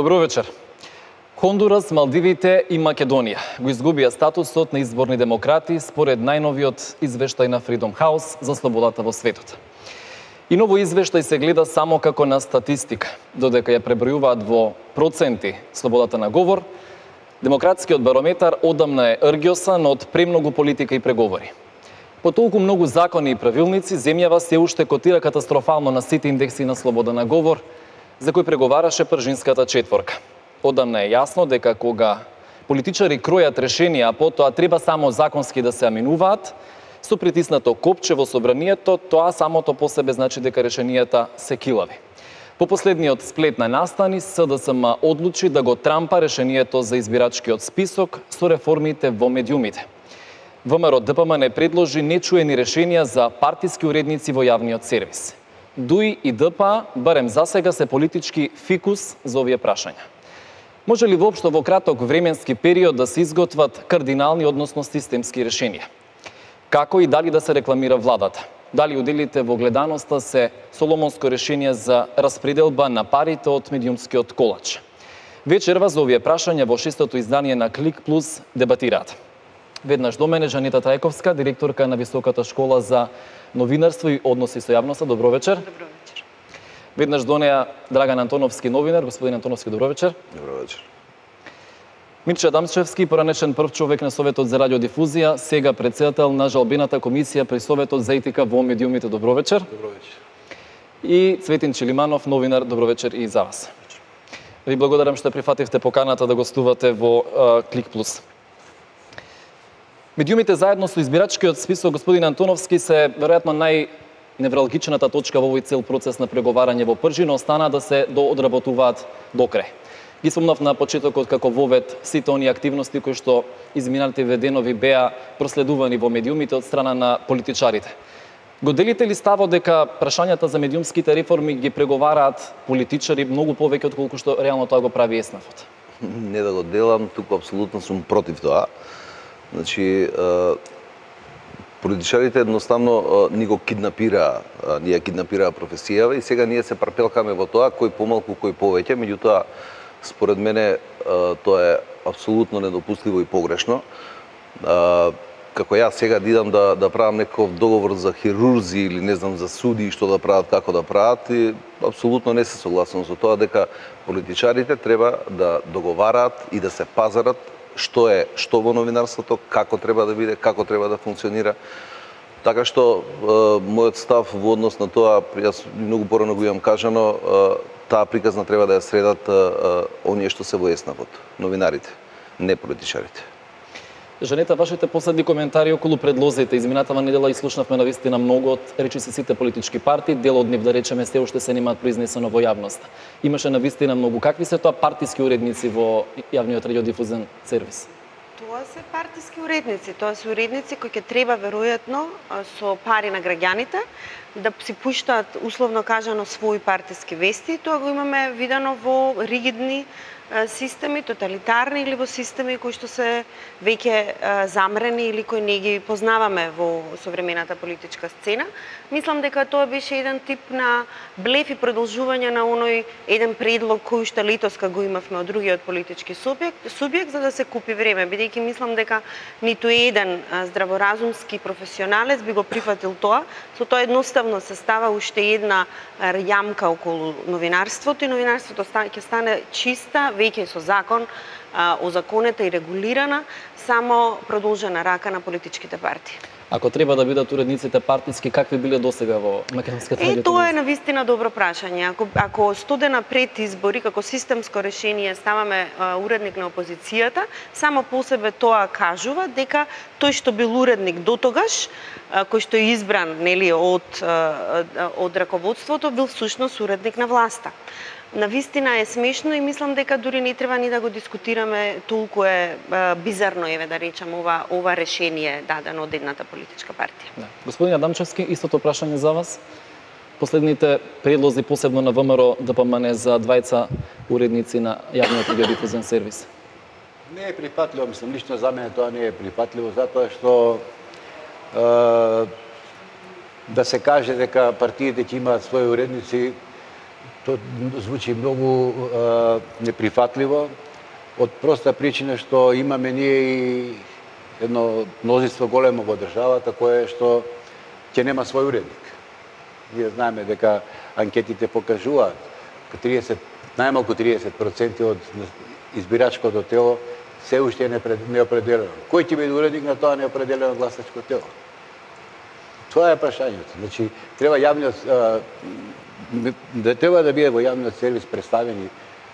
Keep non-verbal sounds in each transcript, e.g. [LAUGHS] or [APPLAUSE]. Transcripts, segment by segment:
Добро вечер. Хондурас, Малдивите и Македонија го изгубија статусот на изборни демократи според најновиот извештај на Freedom House за слободата во светот. И ново извештај се гледа само како на статистика, додека ја пребројуваат во проценти слободата на говор, демократскиот барометар одамна е ргиосан од премногу политика и преговори. По толку многу закони и правилници, земјава се уште котира катастрофално на сите индекси на слобода на говор, за кој преговараше пржинската четворка. Одамна е јасно дека кога политичари кројат решенија, а потоа треба само законски да се аминуваат, со притиснато копче во собранието, тоа самото по себе значи дека решенијата се килави. По последниот сплет на настани, СДСМ одлучи да го трампа решението за избирачкиот список со реформите во медиумите. ВМРО ДПМ не предложи нечуени решенија за партиски уредници во јавниот сервис. ДУИ и ДПА, барем за сега, се политички фикус за овие прашања. Може ли воопшто во краток временски период да се изготват кардинални, односно системски решенија? Како и дали да се рекламира владата? Дали уделите во гледаноста се соломонско решение за распределба на парите од медиумскиот колач? Вечерва за овие прашања во шестото издание на Клик Плюс дебатираат. Веднаш до мене Жанита Трајковска, директорка на Високата школа за новинарство и односи со јавноста. Добро вечер. Добро вечер. Веднаш до неа Драган Антоновски, новинар. Господин Антоновски, добро вечер. Добро вечер. Мирче Адамчевски, поранешен прв човек на Советот за радиодифузија, сега председател на жалбената комисија при Советот за етика во медиумите. Добро вечер. Добро вечер. И Цветин Челиманов, новинар. Добро вечер и за вас. Ви благодарам што прифативте поканата да гостувате во Клик Плюс. Медиумите заедно со избирачкиот список господин Антоновски се веројатно нај невралгичната точка во овој цел процес на преговарање во Пржина остана да се доодработуваат до крај. Ги спомнав на почетокот како вовет сите оние активности кои што изминалите веденови беа проследувани во медиумите од страна на политичарите. Го делите ли ставо дека прашањата за медиумските реформи ги преговараат политичари многу повеќе од колку што реално тоа го прави Еснафот? Не да го делам, туку апсолутно сум против тоа. Значи, политичарите едноставно ни го киднапира, ни ја киднапираа професијава и сега ние се парпелкаме во тоа кој помалку, кој повеќе, меѓутоа според мене тоа е апсолутно недопустливо и погрешно. Како јас сега да дидам да, да правам некој договор за хирурзи или не знам за суди и што да прават, како да прават и апсолутно не се согласувам со тоа дека политичарите треба да договараат и да се пазарат што е што во новинарството, како треба да биде, како треба да функционира. Така што е, мојот став во однос на тоа, јас многу порано го имам кажано, е, таа приказна треба да ја средат е, оние што се во еснавот, новинарите, не политичарите. Жанета, вашите последни коментари околу предлозите. Изминатава недела слушнавме на вистина многу од речиси сите политички партии, дел од нив да речеме се уште се немаат произнесено во јавност. Имаше на вистина многу. Какви се тоа партиски уредници во јавниот радиодифузен сервис? Тоа се партиски уредници, тоа се уредници кои ќе треба веројатно со пари на граѓаните да си пуштаат условно кажано своји партиски вести. Тоа го имаме видено во ригидни системи, тоталитарни или во системи кои што се веќе замрени или кои не ги познаваме во современата политичка сцена. Мислам дека тоа беше еден тип на блеф и продолжување на оној еден предлог кој уште летоска го имавме од другиот политички субјект, субјект за да се купи време, бидејќи мислам дека ниту еден здраворазумски професионалец би го прифатил тоа, со тоа едноставно се става уште една јамка околу новинарството и новинарството ќе стане чиста, веќе со закон озаконета и регулирана, само продолжена рака на политичките партии. Ако треба да бидат уредниците партиски, какви биле досега во македонската Е, тоа е на вистина добро прашање. Ако, ако студена пред избори, како системско решение ставаме а, уредник на опозицијата, само по себе тоа кажува дека тој што бил уредник до тогаш, а, кој што е избран нели од од раководството, бил всушност уредник на власта на вистина е смешно и мислам дека дури не треба ни да го дискутираме толку е бизарно еве да речам ова ова решение дадено од едната политичка партија. Да. Господин Адамчевски, истото прашање за вас. Последните предлози посебно на ВМРО да помане за двајца уредници на јавниот радиодифузен сервис. Не е прифатливо, мислам, лично за мене тоа не е прифатливо, затоа што е, да се каже дека партиите ќе имаат своји уредници Тоа звучи многу а, неприфатливо, од проста причина што имаме ние и едно мнозинство големо во државата кое што ќе нема свој уредник. Ние знаеме дека анкетите покажуваат 30 најмалку 30% од избирачкото тело се уште е неопределено. Кој ќе биде уредник на тоа неопределено гласачко тело? Тоа е прашањето. Значи, треба јавниот да треба да биде во јавниот сервис представени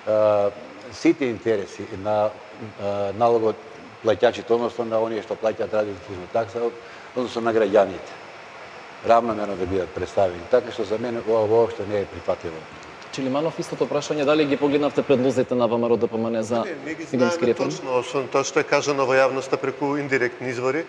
а, сите интереси на налогот плаќачите, односно на оние што плаќаат радиодифузна такса, односно на граѓаните. Равномерно да бидат представени. Така што за мене ова воопшто не е прифатливо. Чилиманов, истото прашање, дали ги погледнавте предлозите на ВМРО ДПМН за Не, не ги медиумски знаеме реформи? точно, освен тоа што е кажано во јавноста преку индиректни извори,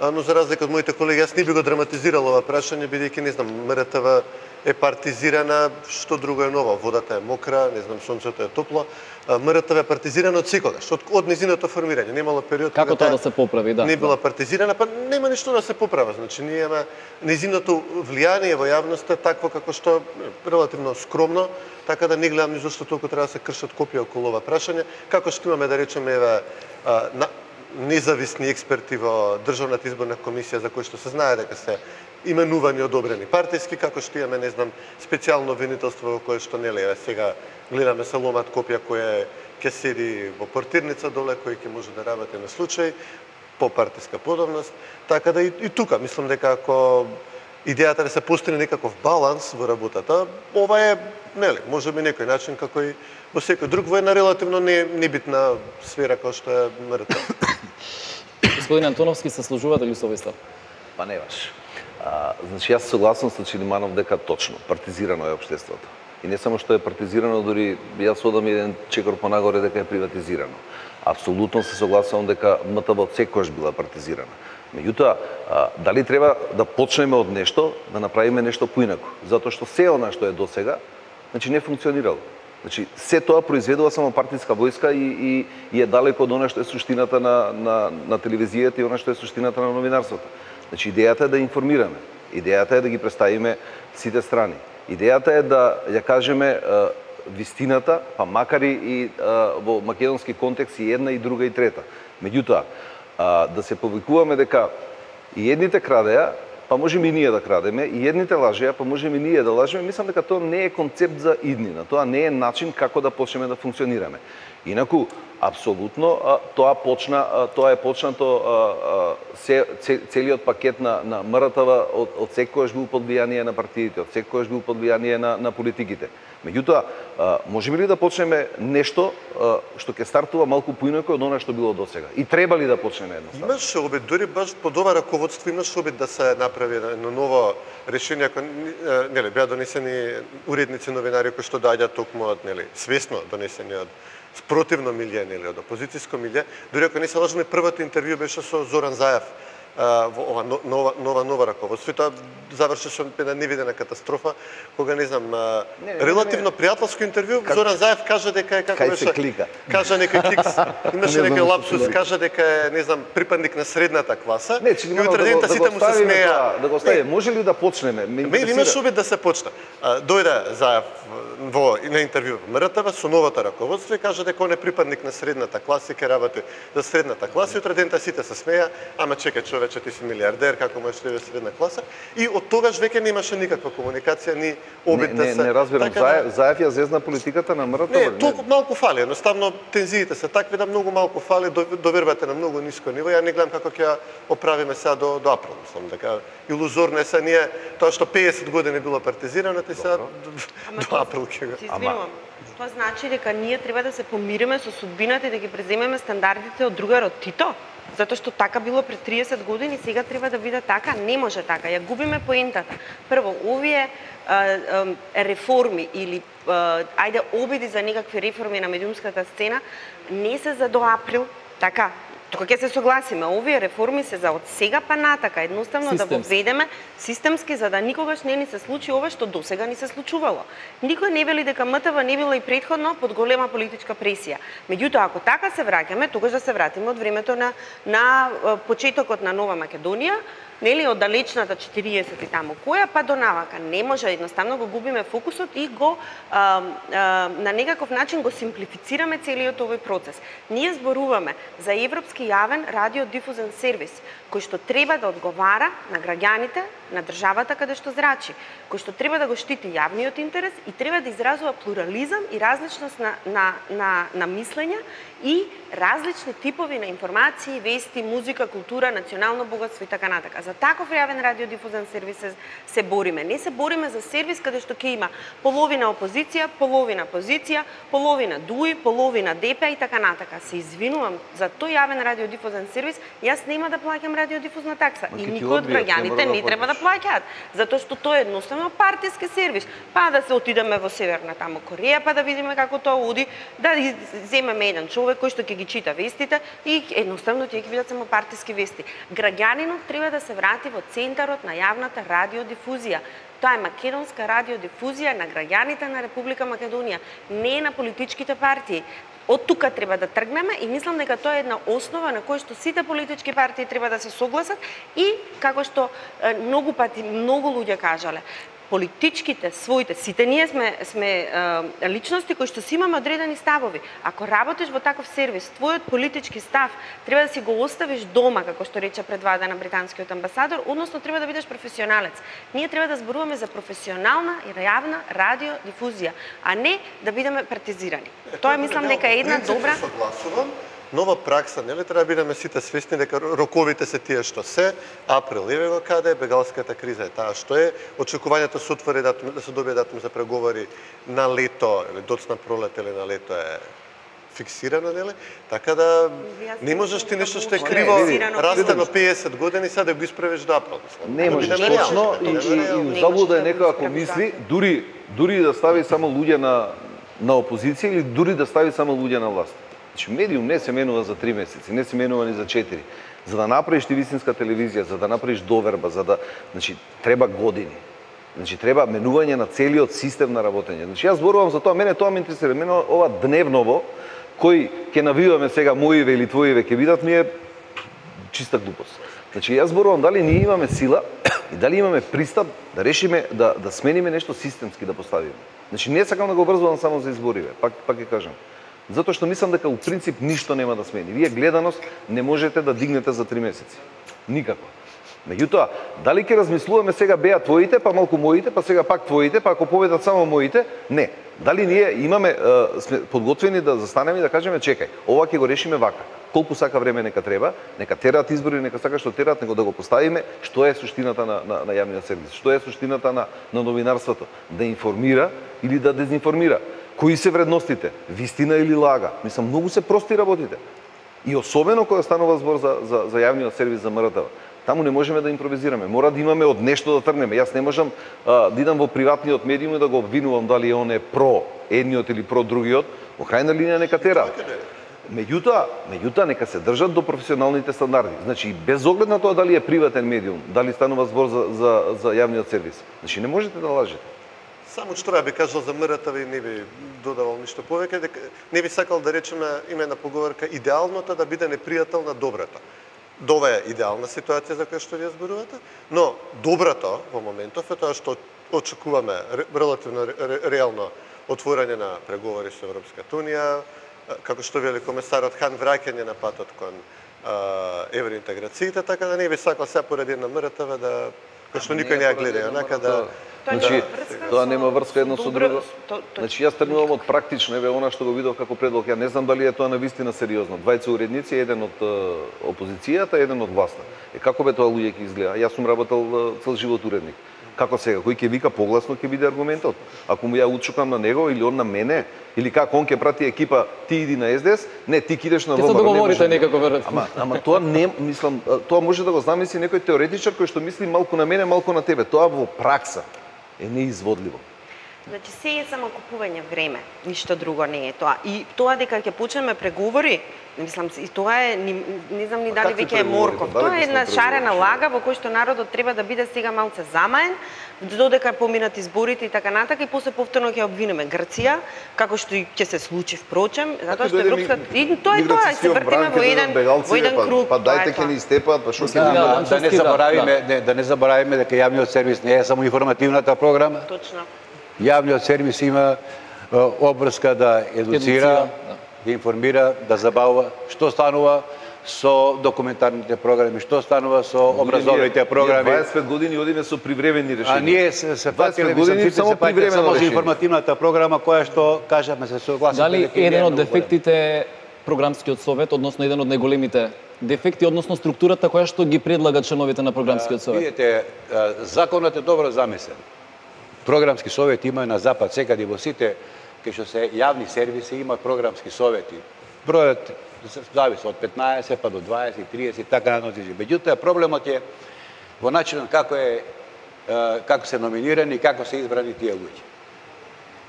а, но за разлика од моите колеги, јас не би го драматизирал ова прашање, бидејќи не знам, МРТВ е партизирана, што друго е ново, водата е мокра, не знам, сонцето е топло. МРТВ е партизирана од секогаш, од, од низиното формирање. Немало период Како тоа таа да се поправи, да. не била партизирана, па нема ништо да се поправа. Значи, ние имаме низиното влијание во јавноста такво како што релативно скромно, така да не гледам ни зашто толку треба да се кршат копија околу ова прашање, како што имаме да речеме еве независни експерти во Државната изборна комисија за кои што се знае дека се именувани одобрени партиски, како што имаме, не знам, специјално обвинителство во кое што нели еве сега гледаме се ломат копија која ќе седи во портирница доле, кој ќе може да работи на случај по партиска подобност, така да и, и тука мислам дека ако идејата да се постигне некаков баланс во работата, ова е, нели, може би некој начин како и во секој друг во една релативно не, небитна сфера како што е МРТ. Господин Антоновски, се служувате ли со овој став? Па не баш. А, значи, јас согласен со Чилиманов дека точно, партизирано е обштеството. И не само што е партизирано, дури јас одам еден чекор понагоре дека е приватизирано. Апсолутно се согласувам дека МТБ од секојаш била партизирана. Меѓутоа, дали треба да почнеме од нешто, да направиме нешто поинако? Затоа што се она што е досега, значи не функционирало. Значи, се тоа произведува само партиска војска и, и, и е далеко од она што е суштината на, на, на телевизијата и она што е суштината на новинарството. Значи, идејата е да информираме. Идејата е да ги представиме сите страни. Идејата е да ја кажеме вистината, па макар и, во македонски контекст и една и друга и трета. Меѓутоа, да се повикуваме дека и едните крадеа, па можеме и ние да крадеме, и едните лажеа, па можеме и ние да лажеме, мислам дека тоа не е концепт за иднина, тоа не е начин како да почнеме да функционираме. Инаку, апсолутно, а, тоа почна, а, тоа е почнато а, се, целиот пакет на, на МРТВ од, од секојаш бил под влијание на партиите, од секојаш бил под влијание на, на политиките. Меѓутоа, можеме ли да почнеме нешто што ќе стартува малку поинако од она што било досега? И треба ли да почнеме едноставно? Имаше обид, дури баш под ова раководство имаше обид да се направи едно ново решение, ако нели беа донесени уредници новинари кои што доаѓаат токму од нели свесно донесени од спротивно милје или од опозицијско милје. Дури ако не се лажаме, првото интервју беше со Зоран Заев во ова но- нова нова нова раководство. И тоа заврши со една невидена катастрофа, кога не знам, Не, не, релативно не. пријателско интервју, Зоран Заев кажа дека е како беше клика. кажа некој [LAUGHS] кикс, имаше некој лапсус, кажа дека е, не знам, припадник на средната класа. Не, и Чилиманов, утре да, дента да сите го му се смеа. да го оставиме. Може ли да почнеме? Ме Ме имаше обид да се почне. Дојде Заев во на интервју во МРТВ со новото раководство и кажа дека он е припадник на средната класа и ќе работи за средната класа. И утре дента сите се смеа, ама чекај човече, ти си милиардер, како можеш да бидеш средна класа? И од тогаш веќе немаше никаква комуникација, ни Не, обид да не, се не разбирам. така да- Заев, Заев ја зезна политиката на МРТВ. Не, толку малку фали. Едноставно тензиите се такви да многу малку фали, до- довербате на многу ниско ниво. Ја не гледам како ќе ја оправиме сега до до април, мислам дека илузорно е се ние тоа што 50 години било партизирано, те сега до, април ќе го. Извинувам. Тоа значи дека ние треба да се помириме со судбината и да ги преземеме стандардите од другарот Тито? Затоа што така било пред 30 години, сега треба да биде така, не може така. Ја губиме поентата. Прво, овие а, а, реформи или а, ајде обиди за некакви реформи на медиумската сцена не се за до април, така. Тука ќе се согласиме, овие реформи се за од сега па натака, едноставно да го Системски. ведеме системски за да никогаш не ни се случи ова што досега ни се случувало. Никој не вели дека МТВ не било и предходно под голема политичка пресија. Меѓутоа, ако така се враќаме, тогаш да се вратиме од времето на на почетокот на Нова Македонија, нели од далечната 40 и таму која па до навака не може едноставно го губиме фокусот и го а, а, на некаков начин го симплифицираме целиот овој процес. Ние зборуваме за европски јавен радиодифузен сервис кој што треба да одговара на граѓаните, на државата каде што зрачи, кој што треба да го штити јавниот интерес и треба да изразува плурализам и различност на, на, на, на мислења и различни типови на информации, вести, музика, култура, национално богатство и така натака. За таков јавен радиодифузен сервис се, се бориме. Не се бориме за сервис каде што ќе има половина опозиција, половина позиција, половина ДУИ, половина ДП и така натака. Се извинувам за тој јавен радиодифузен сервис, јас нема да плаќам радиодифузна такса Ма и никој од граѓаните да не треба да плаќаат, затоа што тоа е едноставно партиски сервис. Па да се отидеме во Северна таму Кореја, па да видиме како тоа оди, да земеме еден човек кој што ќе ги чита вестите и едноставно тие ќе бидат само партиски вести. Граѓанинот треба да се врати во центарот на јавната радиодифузија. Тоа е македонска радиодифузија на граѓаните на Република Македонија, не на политичките партии. Од тука треба да тргнеме и мислам дека тоа е една основа на која што сите политички партии треба да се согласат и како што многу пати многу луѓе кажале, политичките своите сите ние сме сме е, личности кои што си имаме одредени ставови. Ако работиш во таков сервис, твојот политички став треба да си го оставиш дома, како што рече предвада на британскиот амбасадор, односно треба да бидеш професионалец. Ние треба да зборуваме за професионална и јавна радиодифузија, а не да бидеме партизирани. Тоа мислам дека е една добра се Согласувам. Нова пракса, нели треба да бидеме сите свесни дека роковите се тие што се, април еве го каде е, бегалската криза е таа што е, очекувањето се отвори датум да се добие датум за преговори на лето, или доцна пролет или на лето е фиксирано, нели? Така да не можеш ти нешто што е криво растено бидеш. 50 години сега да го исправиш до април. Не Да можеш точно да и, и, и заблуда е да некој ако мисли дури дури да стави само луѓе на на опозиција или дури да стави само луѓе на власт. Значи медиум не се менува за три месеци, не се менува ни за четири. За да направиш ти вистинска телевизија, за да направиш доверба, за да значи треба години. Значи треба менување на целиот систем на работење. Значи јас зборувам за тоа, мене тоа ме интересира. Мене ова дневново кој ќе навиваме сега моиве или твоиве ќе видат ми е чиста глупост. Значи јас зборувам дали ние имаме сила и дали имаме пристап да решиме да да смениме нешто системски да поставиме. Значи не сакам да го обрзувам само за избориве, пак пак ќе кажам. Затоа што мислам дека у принцип ништо нема да смени. Вие гледаност не можете да дигнете за три месеци. Никако. Меѓутоа, дали ќе размислуваме сега беа твоите, па малку моите, па сега пак твоите, па ако победат само моите? Не. Дали ние имаме е, сме подготвени да застанеме и да кажеме чекај, ова ќе го решиме вака. Колку сака време нека треба, нека терат избори, нека сака што терат него да го поставиме што е суштината на, на, на јавниот сервис, што е суштината на, на новинарството, да информира или да дезинформира. Кои се вредностите? Вистина или лага? Мислам, многу се прости работите. И особено кога станува збор за, за, за јавниот сервис за МРТВ. Таму не можеме да импровизираме. Мора да имаме од нешто да тргнеме. Јас не можам а, да идам во приватниот медиум и да го обвинувам дали он е про едниот или про другиот. Во крајна линија нека тера. Меѓутоа, меѓутоа нека се држат до професионалните стандарди. Значи без оглед на тоа дали е приватен медиум, дали станува збор за, за, за јавниот сервис. Значи не можете да лажете. Само што ја би да кажал за МРТВ не би додавал ништо повеќе, дека не би сакал да речеме име на поговорка идеалното да биде непријател на доброто. Дова е идеална ситуација за која што вие зборувате, но доброто во моментов е тоа што очекуваме релативно ре- реално отворање на преговори со Европската унија, како што вели комесарот Хан враќање на патот кон евроинтеграциите, така да не би сакал сега поради една МРТВ да кој што никој не ја гледа, онака да Тоа Значи, тоа нема врска едно со друго. то- то- Значи, јас тргнувам од практично, еве она што го видов како предлог. Ја не знам дали е тоа на вистина сериозно. Двајца уредници, еден од опозицијата, еден од власта. Е како бе тоа луѓе ќе изгледа? Јас сум работел цел живот уредник. Како сега, кој ќе вика погласно ќе биде аргументот. Ако му ја учукам на него или он на мене, или како он ќе прати екипа, ти иди на СДС, не, ти ќе идеш на Ќе се ВМРО, не договорите некако веројатно. Ама, ама тоа не, мислам, тоа може да го замисли некој теоретичар кој што мисли малку на мене, малку на тебе. Тоа во пракса е неизводливо. Значи се е само купување време, ништо друго не е тоа. И тоа дека ќе почнеме преговори, мислам и тоа е не, не знам ни А дали веќе е морков. Дали Тоа е сме една шарена лага во кој што народот треба да биде сега малце замаен, додека поминат изборите и така натака и после повторно ќе обвинеме Грција, како што и ќе се случи впрочем, затоа што Европска ми- и тоа е тоа, се вртиме во еден во еден па- круг. Па дајте ќе ни истепат, па што ќе Да, ни да, да не да, заборавиме, да. не, да не заборавиме дека јавниот сервис не е само информативната програма. Точно. Јавниот сервис има обврска да едуцира, да. да информира, да забавува што станува со документарните програми, што станува со образовните програми. Ние 25 години одиме со привремени решенија. А ние се, се 25 фатиле, години само привремено само решение. информативната програма која што кажавме се согласите Дали еден од голема. дефектите е програмскиот совет, односно еден од најголемите дефекти, односно структурата која што ги предлага членовите на програмскиот совет? Видите, а, законот е добро замислен. Програмски совети има на запад секаде во сите кај што се јавни сервиси има програмски совети. Бројот зависи од 15 па до 20, 30 така да натаму. Меѓутоа проблемот е во начинот како е како се номинирани и како се избрани тие луѓе.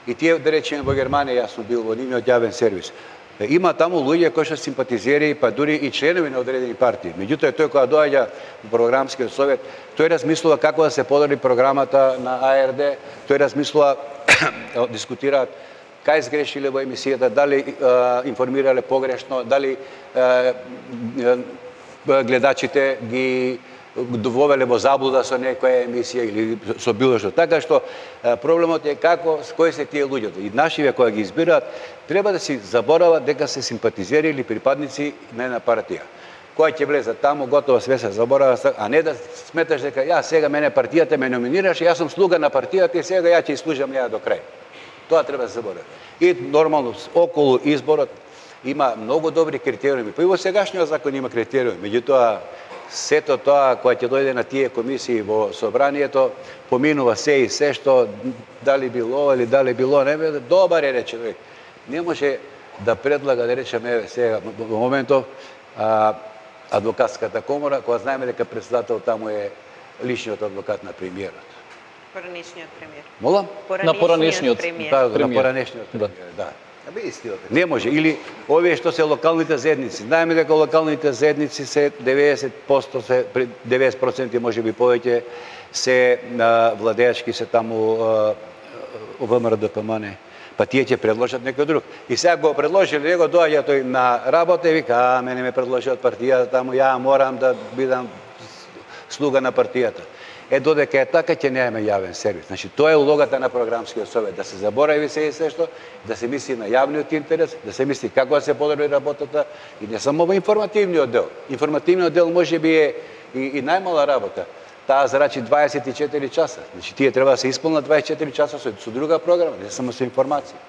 И тие, да речеме, во Германија, јас сум бил во нивниот јавен сервис. Има таму луѓе кои што симпатизери, па дури и членови на одредени партии. Меѓутоа, тој кога доаѓа во програмскиот совет, тој размислува како да се подобри програмата на АРД, тој размислува, [CLEARS THROAT] дискутираат кај сгрешиле во емисијата, дали е, информирале погрешно, дали е, гледачите ги дововеле во заблуда со некоја емисија или со било што. Така што проблемот е како с кои се тие луѓето. И нашиве кои ги избираат треба да си заборават дека се симпатизери или припадници на една партија. Кој ќе влезе таму, готово све се заборава, а не да сметаш дека ја сега мене партијата ме номинираш, јас сум слуга на партијата и сега ја ќе служам ја до крај. Тоа треба да се заборави. И нормално околу изборот има многу добри критериуми. Па и во сегашниот закон има критериуми. Меѓутоа, сето тоа кога ќе дојде на тие комисии во собранието, поминува се и се што дали било или дали било не бе, добар е рече тој. Не може да предлага да речеме еве сега во моментов а, адвокатската комора, кога знаеме дека председател таму е личниот адвокат на премиерот. Поранешниот премиер. Молам? На поранешниот. премиер. Да, на поранешниот Да. премиер, да. Истината. Не може. Или овие што се локалните заедници. Знаеме дека локалните заедници се 90% се 90% може би повеќе се а, владеачки се таму а, а, ВМРО ДПМН. Па тие ќе предложат некој друг. И сега го предложили, него доаѓа тој на работа и вика, а мене ме предложи од партијата таму, ја морам да бидам слуга на партијата. Е, додека е така, ќе немаме јавен сервис. Значи, тоа е улогата на програмскиот совет, да се заборави се и се што, да се мисли на јавниот интерес, да се мисли како да се подобри работата и не само во информативниот дел. Информативниот дел може би е и, и најмала работа. Таа зарачи 24 часа. Значи, тие треба да се исполнат 24 часа со, со друга програма, не само со информација.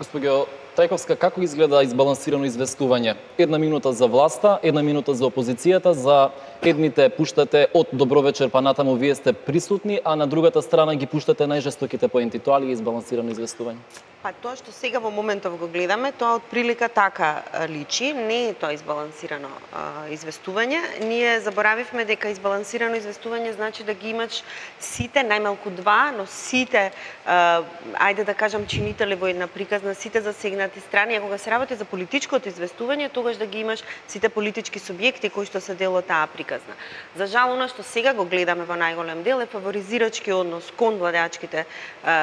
Господјо Трајковска, како изгледа избалансирано известување? Една минута за власта, една минута за опозицијата, за едните пуштате од добро вечер па натаму вие сте присутни, а на другата страна ги пуштате најжестоките поенти. Тоа ли е избалансирано известување? Па тоа што сега во моментов го гледаме, тоа од прилика така личи, не е тоа избалансирано а, известување. Ние заборавивме дека избалансирано известување значи да ги имаш сите, најмалку два, но сите, а, ајде да кажам, чинители во една приказна, сите засегнати страни, а кога се работи за политичкото известување, тогаш да ги имаш сите политички субјекти кои што се дел од таа приказна. За жал, она што сега го гледаме во најголем дел е фаворизирачки однос кон владеачките,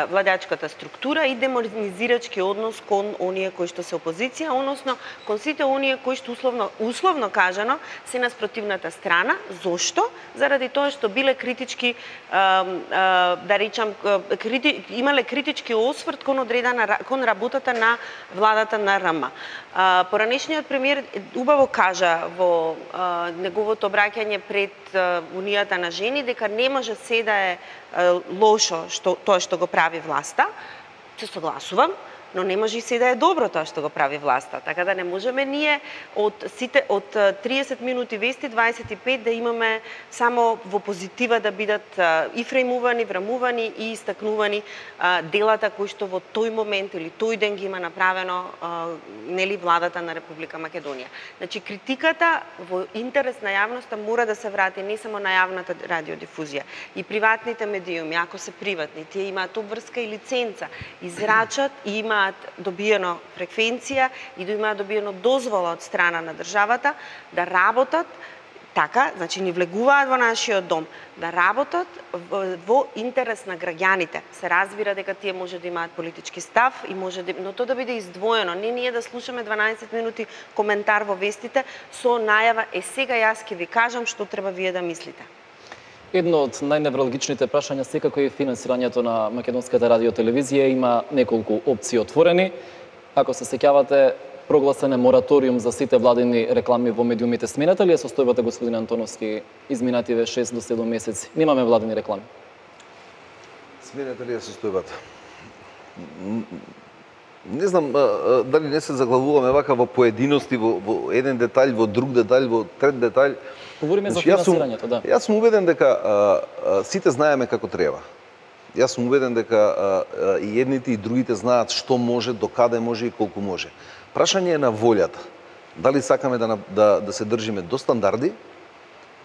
владеачката структура и демонизирачки однос кон оние кои што се опозиција, односно кон сите оние кои што условно условно кажано се на спротивната страна. Зошто? Заради тоа што биле критички да речам крити, имале критички осврт кон одредена кон работата на владата на РМ. А, поранешниот премиер убаво кажа во а, неговото обраќање пред а, Унијата на жени дека не може се да е лошо што тоа што го прави власта. Се согласувам но не може и се да е добро тоа што го прави власта. Така да не можеме ние од сите од 30 минути вести 25 да имаме само во позитива да бидат и фреймувани, врамувани и истакнувани делата кои што во тој момент или тој ден ги има направено нели владата на Република Македонија. Значи критиката во интерес на јавноста мора да се врати не само на јавната радиодифузија и приватните медиуми, ако се приватни, тие имаат обврска и лиценца, израчат и имаат добиено фреквенција и да имаат добиено дозвола од страна на државата да работат така, значи ни влегуваат во нашиот дом, да работат во интерес на граѓаните. Се разбира дека тие може да имаат политички став и може да, но тоа да биде издвоено, не ние да слушаме 12 минути коментар во вестите со најава е сега јас ќе ви кажам што треба вие да мислите. Едно од најневралгичните прашања секако е финансирањето на македонската радиотелевизија. Има неколку опции отворени. Ако се сеќавате, прогласен е мораториум за сите владени реклами во медиумите. Смената ли е состојбата, господин Антоновски, изминативе 6 до 7 месеци? Немаме владени реклами. Смената ли е состојбата? Не знам дали не се заглавуваме вака во поединости, во, во еден детаљ, во друг детаљ, во трет детаљ. Говориме значи, за финансирањето, да. Јас сум убеден дека а, а, сите знаеме како треба. Јас сум убеден дека а, а, и едните и другите знаат што може, до каде може и колку може. Прашање е на волјата. Дали сакаме да, да, да се држиме до стандарди,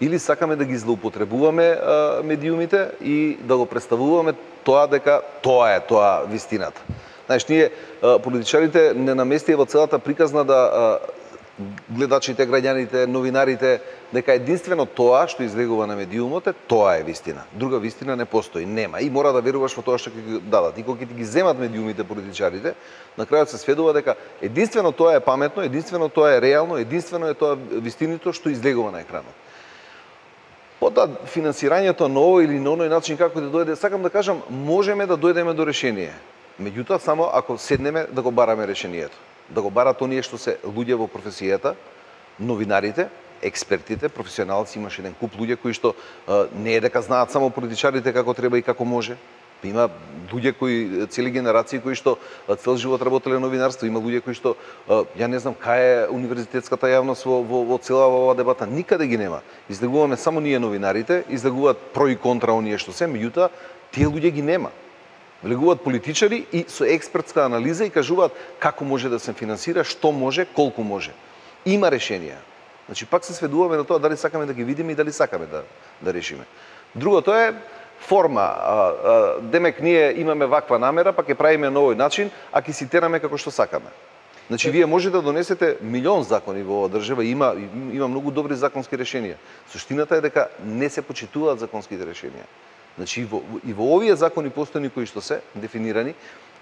или сакаме да ги злоупотребуваме а, медиумите и да го представуваме тоа дека тоа е тоа вистината. Знаеш, ние политичарите не наместија во целата приказна да гледачите, граѓаните, новинарите, дека единствено тоа што излегува на медиумот е тоа е вистина. Друга вистина не постои, нема. И мора да веруваш во тоа што ќе ги дадат. И кога ќе ти ги земат медиумите политичарите, на крајот се сведува дека единствено тоа е паметно, единствено тоа е реално, единствено е тоа вистинито што излегува на екранот. Потоа финансирањето на овој или на оној начин како да дојде, сакам да кажам, можеме да дојдеме до решение. Меѓутоа само ако седнеме да го бараме решението да го барат оние што се луѓе во професијата, новинарите, експертите, професионалци, имаш еден куп луѓе кои што не е дека знаат само политичарите како треба и како може. Има луѓе кои цели генерации кои што цел живот работеле новинарство, има луѓе кои што ја не знам кај е универзитетската јавност во, во, во цела оваа дебата, никаде ги нема. Излегуваме само ние новинарите, излегуваат про и контра оние што се, меѓутоа тие луѓе ги нема. Влегуваат политичари и со експертска анализа и кажуваат како може да се финансира, што може, колку може. Има решенија. Значи пак се сведуваме на тоа дали сакаме да ги видиме и дали сакаме да да решиме. Другото е форма. А, а, демек ние имаме ваква намера, па ќе правиме на овој начин, а ќе си тераме како што сакаме. Значи вие може да донесете милион закони во оваа држава, има има многу добри законски решенија. Суштината е дека не се почитуваат законските решенија. Значи и во, и во овие закони постојни кои што се дефинирани,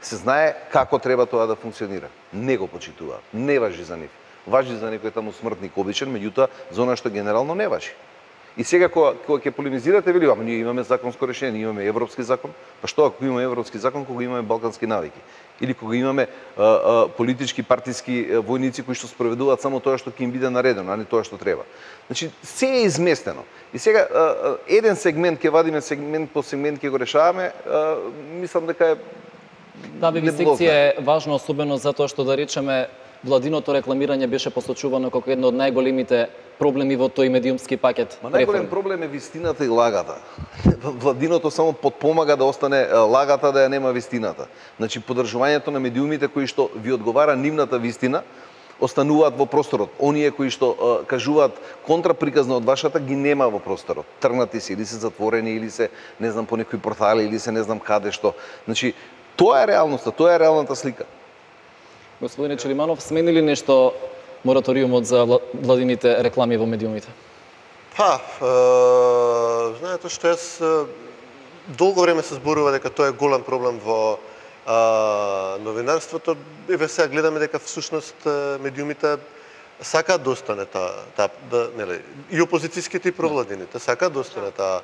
се знае како треба тоа да функционира. Не го почитуваат, не важи за нив. Важи за некој таму смртник обичен, меѓутоа за она што генерално не важи. И сега кога кога ќе полемизирате, вели, ама ние имаме законско решение, имаме европски закон. Па што ако имаме европски закон кога имаме балкански навики? Или кога имаме а, а, политички партиски војници кои што спроведуваат само тоа што ќе им биде наредено, а не тоа што треба. Значи, се е изместено. И сега а, а, еден сегмент ќе вадиме сегмент по сегмент ќе го решаваме, а, мислам дека е Да, секција е важно особено затоа што да речеме владиното рекламирање беше посочувано како едно од најголемите проблеми во тој медиумски пакет. Ма најголем проблем е вистината и лагата. [LAUGHS] Владиното само подпомага да остане лагата да ја нема вистината. Значи поддржувањето на медиумите кои што ви одговара нивната вистина, остануваат во просторот. Оние кои што а, кажуваат контраприказна од вашата ги нема во просторот. Трнати се или се затворени или се не знам по некои портали или се не знам каде што. Значи тоа е реалноста, тоа е реалната слика. Господине Челиманов, смени ли нешто мораториумот за владините реклами во медиумите? Па, е, знаете што јас долго време се зборува дека тоа е голем проблем во а, новинарството. Еве сега гледаме дека всушност медиумите сакаат да остане таа, та, да, нели, и опозицијските и провладините сакаат да остане таа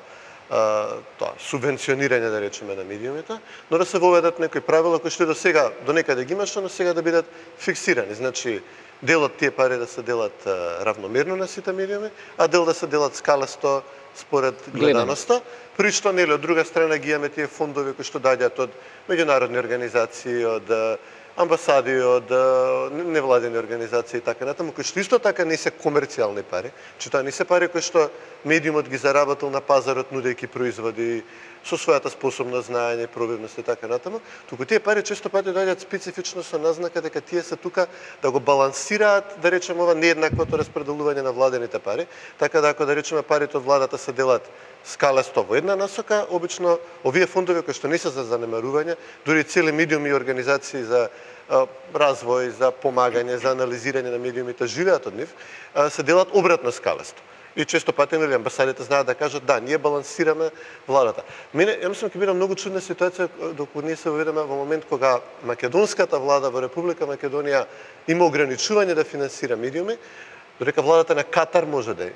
тоа субвенционирање да речеме на медиумите, но да се воведат некои правила кои што до сега до некаде ги имаше, но сега да бидат фиксирани. Значи делот тие пари да се делат равномерно на сите медиуми, а дел да се делат скалесто според гледаноста. При што нели од друга страна ги имаме тие фондови кои што доаѓаат од меѓународни организации, од амбасади, од невладени организации и така натаму, кои што исто така не се комерцијални пари, че тоа не се пари кои што медиумот ги заработил на пазарот нудејќи производи со својата способност, знаење, пробивност и така натаму, туку тие пари често пати доаѓаат специфично со назнака дека тие се тука да го балансираат, да речеме ова нееднаквото распределување на владените пари, така да ако да речеме парите од владата се делат скалесто во една насока, обично овие фондови кои што не се за занемарување, дури цели медиуми и организации за развој, за помагање, за анализирање на медиумите живеат од нив, се делат обратно скалесто. И често пати нели амбасадите знаат да кажат да, ние балансираме владата. Мене ја мислам ќе биде многу чудна ситуација доколку ние се воведеме во момент кога македонската влада во Република Македонија има ограничување да финансира медиуми, додека владата на Катар може да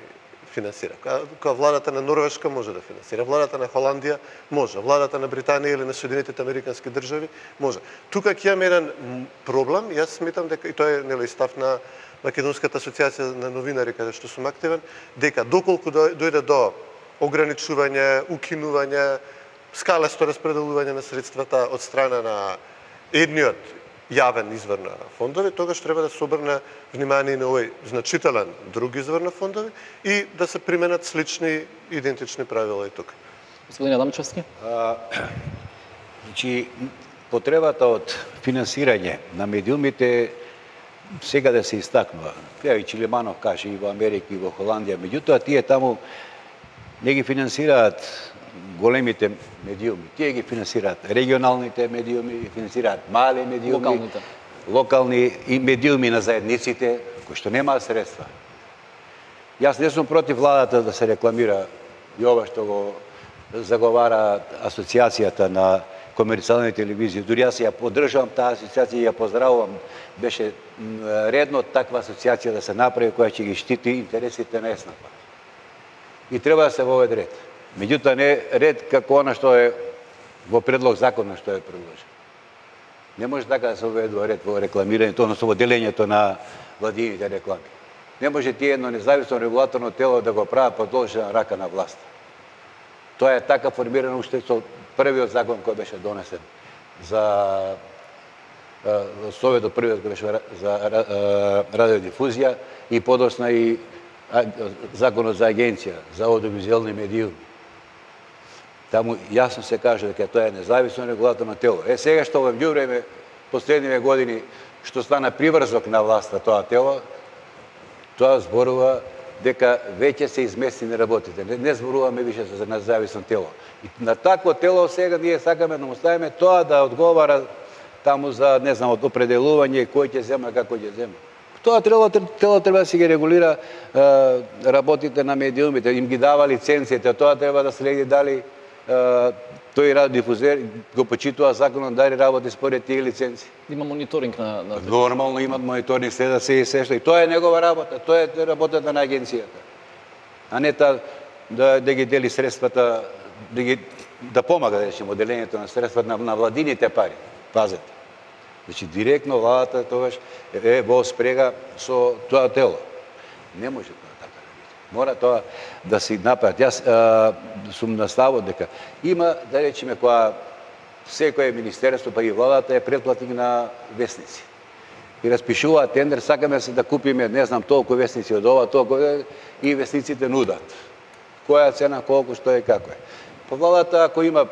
финансира. Кога владата на Норвешка може да финансира, владата на Холандија може, владата на Британија или на Соединетите Американски држави може. Тука ќе имаме еден проблем, јас сметам дека и тоа е нели став на Македонската асоциација на новинари каде што сум активен, дека доколку дојде до ограничување, укинување, скалесто распределување на средствата од страна на едниот јавен извор на фондови, тогаш треба да се обрне внимание на овој значителен друг извор на фондови и да се применат слични идентични правила и тука. Господин Адамчевски? значи, потребата од финансирање на медиумите сега да се истакнува. Ја и Чилиманов каже и во Америка и во Холандија, меѓутоа тие таму не ги финансираат големите медиуми. Тие ги финансираат регионалните медиуми, ги финансираат мали медиуми, локалните, локални и медиуми на заедниците кои што немаат средства. Јас не сум против владата да се рекламира и ова што го заговара асоциацијата на комерцијални телевизии. Дури јас ја поддржувам таа асоциација и ја поздравувам. Беше редно таква асоциација да се направи која ќе ги штити интересите на ЕСНАПА. И треба да се воведе ред. Меѓутоа не ред како она што е во предлог закона што е предложен. Не може така да се воведува ред во рекламирањето, односно во делењето на владините реклами. Не може тие едно независно регулаторно тело да го прават подложена рака на власт. Тоа е така формирано уште со првиот закон кој беше донесен за Советот првиот кој беше за радиодифузија и подосна и законот за агенција за аудиовизуелни медиуми. Таму јасно се каже дека тоа е независно регулаторно тело. Е сега што во време последниве години што стана приврзок на власта тоа тело, тоа зборува дека веќе се изместени работите. Не, не зборуваме више за независно тело. И на такво тело сега ние сакаме да му ставиме тоа да одговара таму за, не знам, од определување кој ќе зема, како ќе зема. Тоа тело, тело треба да се ги регулира е, работите на медиумите, им ги дава лиценцијите, тоа треба да следи дали тој радиодифузер го почитува законот дали работи според тие лиценци. Има мониторинг на, на... Нормално имат мониторинг, следа се и се што и тоа е негова работа, тоа е работата на агенцијата. А не та да, да ги дели средствата, да ги да помага да речеме делењето на средствата на, на владините пари. Пазете. Значи директно владата тогаш е во спрега со тоа тело. Не може тоа. Мора тоа да се направат. Јас а, сум наставот дека има, да речеме, која секое министерство, па и владата е предплатник на вестници. И распишува тендер, сакаме се да купиме, не знам, толку вестници од ова, толку и вестниците нудат. Која цена, колку, што е, како е. Па владата, ако има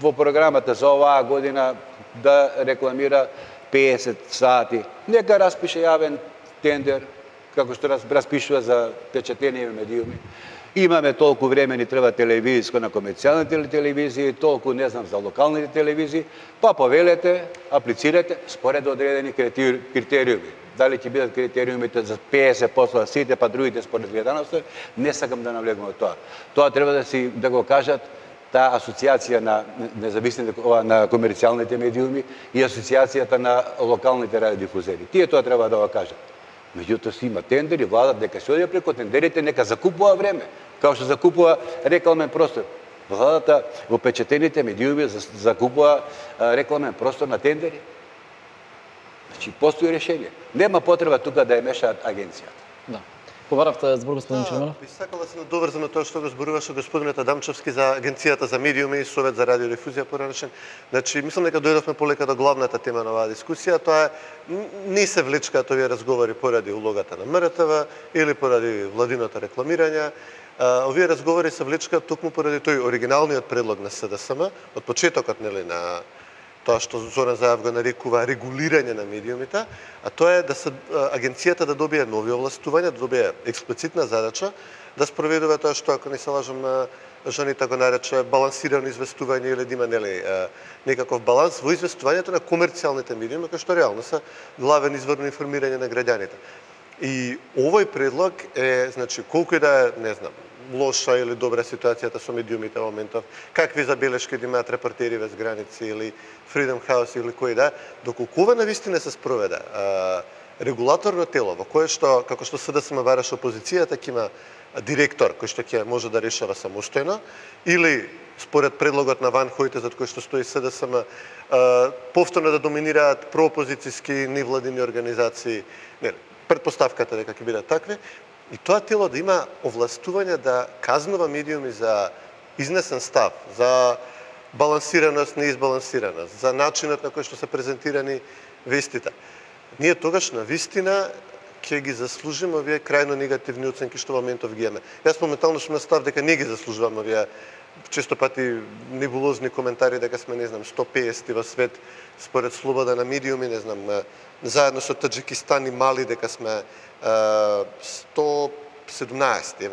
во програмата за оваа година да рекламира 50 сати, нека распише јавен тендер, како што распишува за печатени медиуми. Имаме толку време, ни треба телевизиско на комерцијалните телевизии, толку, не знам, за локалните телевизии, па повелете, аплицирате според одредени критериуми. Дали ќе бидат критериумите за 50% сите, па другите според гледаноста, не сакам да навлегувам тоа. Тоа треба да си да го кажат таа асоциација на независните на комерцијалните медиуми и асоциацијата на локалните радиодифузери. Тие тоа треба да го кажат. Меѓутоа си има тендери, владат дека се оди преку тендерите, нека закупува време, као што закупува рекламен простор. Владата во печатените медиуми закупува рекламен простор на тендери. Значи, постои решение. Нема потреба тука да ја мешаат агенцијата. Да. Побаравте збор господин Чемеров? Би сакал да се надоврзам на тоа што го зборуваше господинот Адамчевски за Агенцијата за медиуми и Совет за радиодифузија поранешен. Значи, мислам дека дојдовме полека до главната тема на оваа дискусија, тоа е не се влечкаат овие разговори поради улогата на МРТВ или поради владиното рекламирање. Овие разговори се влечкаат токму поради тој оригиналниот предлог на СДСМ од почетокот нели на тоа што Зоран Заев го нарекува регулирање на медиумите, а тоа е да се агенцијата да добие нови овластувања, да добие експлицитна задача да спроведува тоа што ако не се лажам а, Жанита го нарече балансирано известување или да има нели некаков баланс во известувањето на комерцијалните медиуми кои што реално се главен извор на информирање на граѓаните. И овој предлог е, значи, колку и да е, не знам, лоша или добра ситуацијата со медиумите во моментов, какви забелешки да имаат репортери без граници или Freedom House или кој да, доколку ова навистина се спроведа регулаторно тело во кое што, како што СДСМ бараше опозицијата, ќе има директор кој што ќе може да решава самостојно, или според предлогот на Ван Хојте за кој што стои СДСМ, повторно да доминираат проопозицијски невладини организации, не, предпоставката дека ќе бидат такви, и тоа тело да има овластување да казнува медиуми за изнесен став, за балансираност, неизбалансираност, за начинот на кој што се презентирани вестите. Ние тогаш на вистина ќе ги заслужиме овие крајно негативни оценки што во моментов ги имаме. Јас моментално сум на став дека не ги заслужуваме овие често пати небулозни коментари дека сме, не знам, 150 во свет според слобода на медиуми, не знам, заедно со Таджикистан и Мали дека сме 117.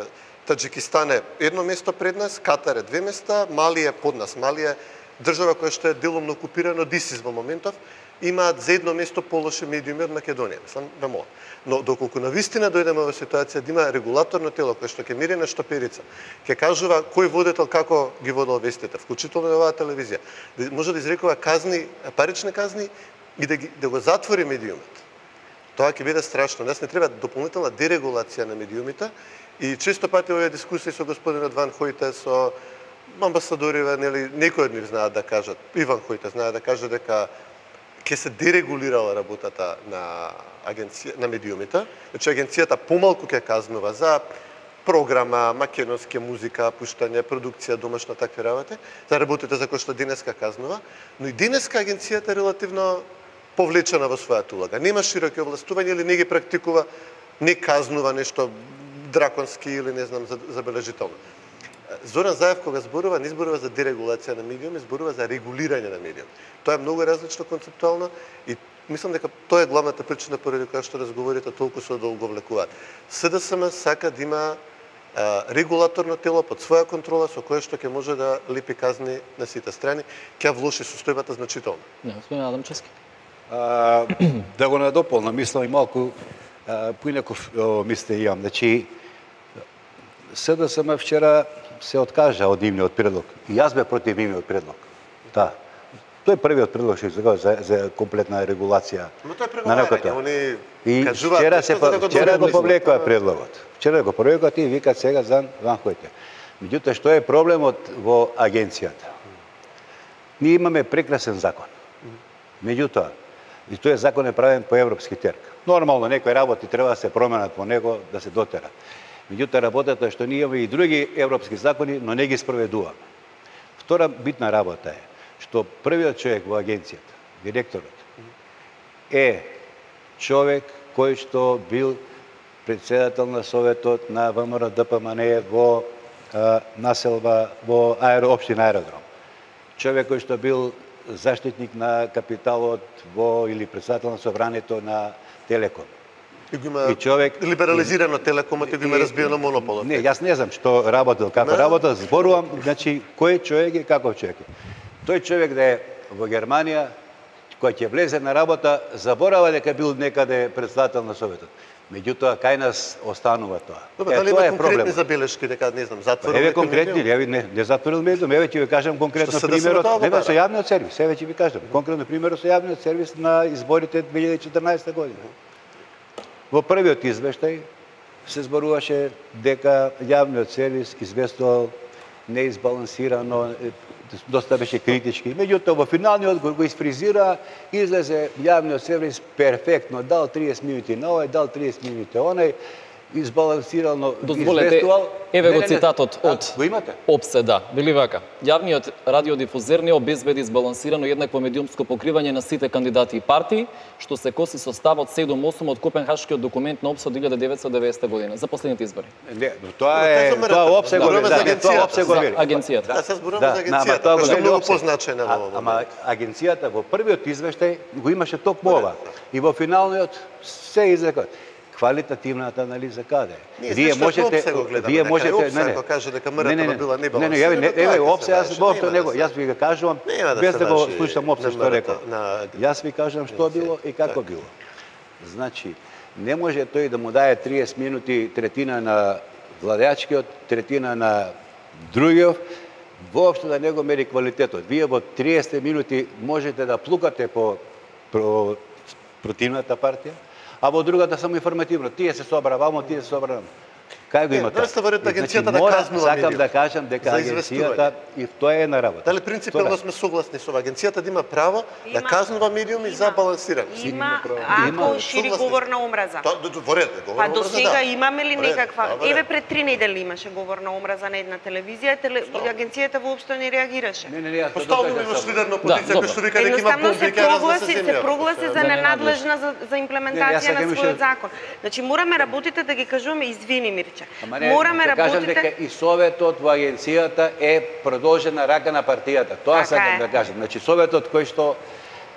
Таджикистан е едно место пред нас, Катар е две места, Мали е под нас. Мали е држава која што е делумно окупирана од ИСИС во моментов, имаат за едно место полоше медиумер Македонија, мислам, да мога. Но доколку на вистина дојдеме во ситуација да има регулаторно тело кое што ќе мири на штаперица, ќе кажува кој водител како ги водел вестите, вклучително и оваа телевизија, да може да изрекува казни, парични казни и да, ги, да го затвори медиумот. Тоа ќе биде страшно. Нас не треба дополнителна дерегулација на медиумите. И често пати овие дискусии со господинот Ван Хојте, со амбасадориве, нели, некои од нив знаат да кажат, Иван Хојте знае да каже дека ќе се дерегулирала работата на агенција на медиумите, значи агенцијата помалку ќе казнува за програма, македонска музика, пуштање, продукција, домашна такви работи, за работите за кои што денеска казнува, но и денеска агенцијата е релативно повлечена во својата улога. Нема широки овластувања или не ги практикува, не казнува нешто драконски или не знам забележително. Зоран Заев кога зборува, не зборува за дерегулација на медиуми, зборува за регулирање на медиуми. Тоа е многу различно концептуално и мислам дека тоа е главната причина поради која што разговорите толку се одолговлекуваат. СДСМ сака да има регулаторно тело под своја контрола со кое што ќе може да липи казни на сите страни, ќе влоши состојбата значително. Не, господин Адамчевски. А, [CLEARS THROAT] да го надополнам, мислам и малку поинаков мисле имам. Значи, СДСМ вчера се откажа од нивниот предлог. И јас бе против нивниот предлог. Да. Тој е првиот предлог што сега за, за комплетна регулација на науката. они И вчера се да вчера го повлекоа листот. предлогот. Вчера го повлекоа и викаат сега за Ван Хојте. Меѓутоа што е проблемот во агенцијата? Ние имаме прекрасен закон. Меѓутоа, и тој закон е правен по европски терк. Нормално некои работи треба да се променат во него да се дотера. Меѓутоа работата е што ние имаме и други европски закони, но не ги спроведуваме. Втора битна работа е што првиот човек во агенцијата, директорот, е човек кој што бил председател на советот на ВМРО ДПМН во а, населба во аеро, општина аеродром. Човек кој што бил заштитник на капиталот во или председател на собранието на Телеком. И го има И човек- либерализирано телекомот и го има разбиено монополот. Не, јас не знам што работел, како Не. работел, зборувам, значи, кој човек е, каков човек е. Тој човек да е во Германија, кој ќе влезе на работа, заборава дека бил некаде председател на Советот. Меѓутоа, кај нас останува тоа. Добро, Е, дали има е конкретни проблемот. забелешки дека не знам, затворил Еве конкретни, еве не, не затворил медиум, еве ќе ви кажам конкретно се примерот, не во со јавниот сервис, еве ќе ви кажам, конкретно примерот со јавниот сервис на изборите 2014 година. Во првиот извештај се зборуваше дека јавниот сервис известувал неизбалансирано, доста беше критички. Меѓутоа во финалниот го, го изфризира, излезе јавниот сервис перфектно, дал 30 минути на овој, дал 30 минути онај, избалансирано Дозволете, известувал. еве го цитатот од Го имате? ОПСЕ, да. Вели вака. Јавниот радиодифузер не обезбеди избалансирано еднакво медиумско покривање на сите кандидати и партии, што се коси со ставот 7-8 од Копенхашкиот документ на ОПСЕ од 1990 година за последните избори. Не, тоа е Кажам, тоа Рата, опсе го да, не, тоа опсе го агенцијата. Да, се зборуваме за ама агенцијата, тоа го вели многу опсе. Ама агенцијата во првиот извештај го имаше токму ова. И во финалниот се изрекот. Квалитативната анализа каде? Ние вие можете го гледаме, вие можете ОПСЕ не не. ако каже дека Не, не, не. била Не, не, небалансирана, ја не, еве опсе јас да него, јас ви го кажувам без да го важи слушам опсе што рекол. Јас ви кажам што било и како било. Значи, не може тој да му дае 30 минути третина на владеачкиот, третина на другиот, воопшто да не го мери квалитетот. Вие во 30 минути можете да плукате по, по противната партија, а во другата само информативно. Тие се собра вамо, тие се собра. Кај го Не, има дали сте веројатно И, агенцијата да мора- казнува Сакам да кажам дека агенцијата и тоа е на работа. Дали принципелно сме согласни со агенцијата да има право да казнува медиуми за Има. балансираност? Има, Има. ако шири говор на омраза. До- во ред, Па до сега да. имаме ли некаква... да. Еве пред три недели имаше говор на омраза на една телевизија, теле... агенцијата воопшто не реагираше. Не, не, не, во само. лидерна Да, позиција, кој што вика дека има ќе разнесе прогласи, се земја. прогласи за ненадлежна за, Не, имплементација на својот закон. Значи мораме работите да ги кажуваме извини Мирче. Не, Мораме да кажам работите дека и советот во агенцијата е продолжена рака на партијата. Тоа Така сакам е. да кажам. Значи советот кој што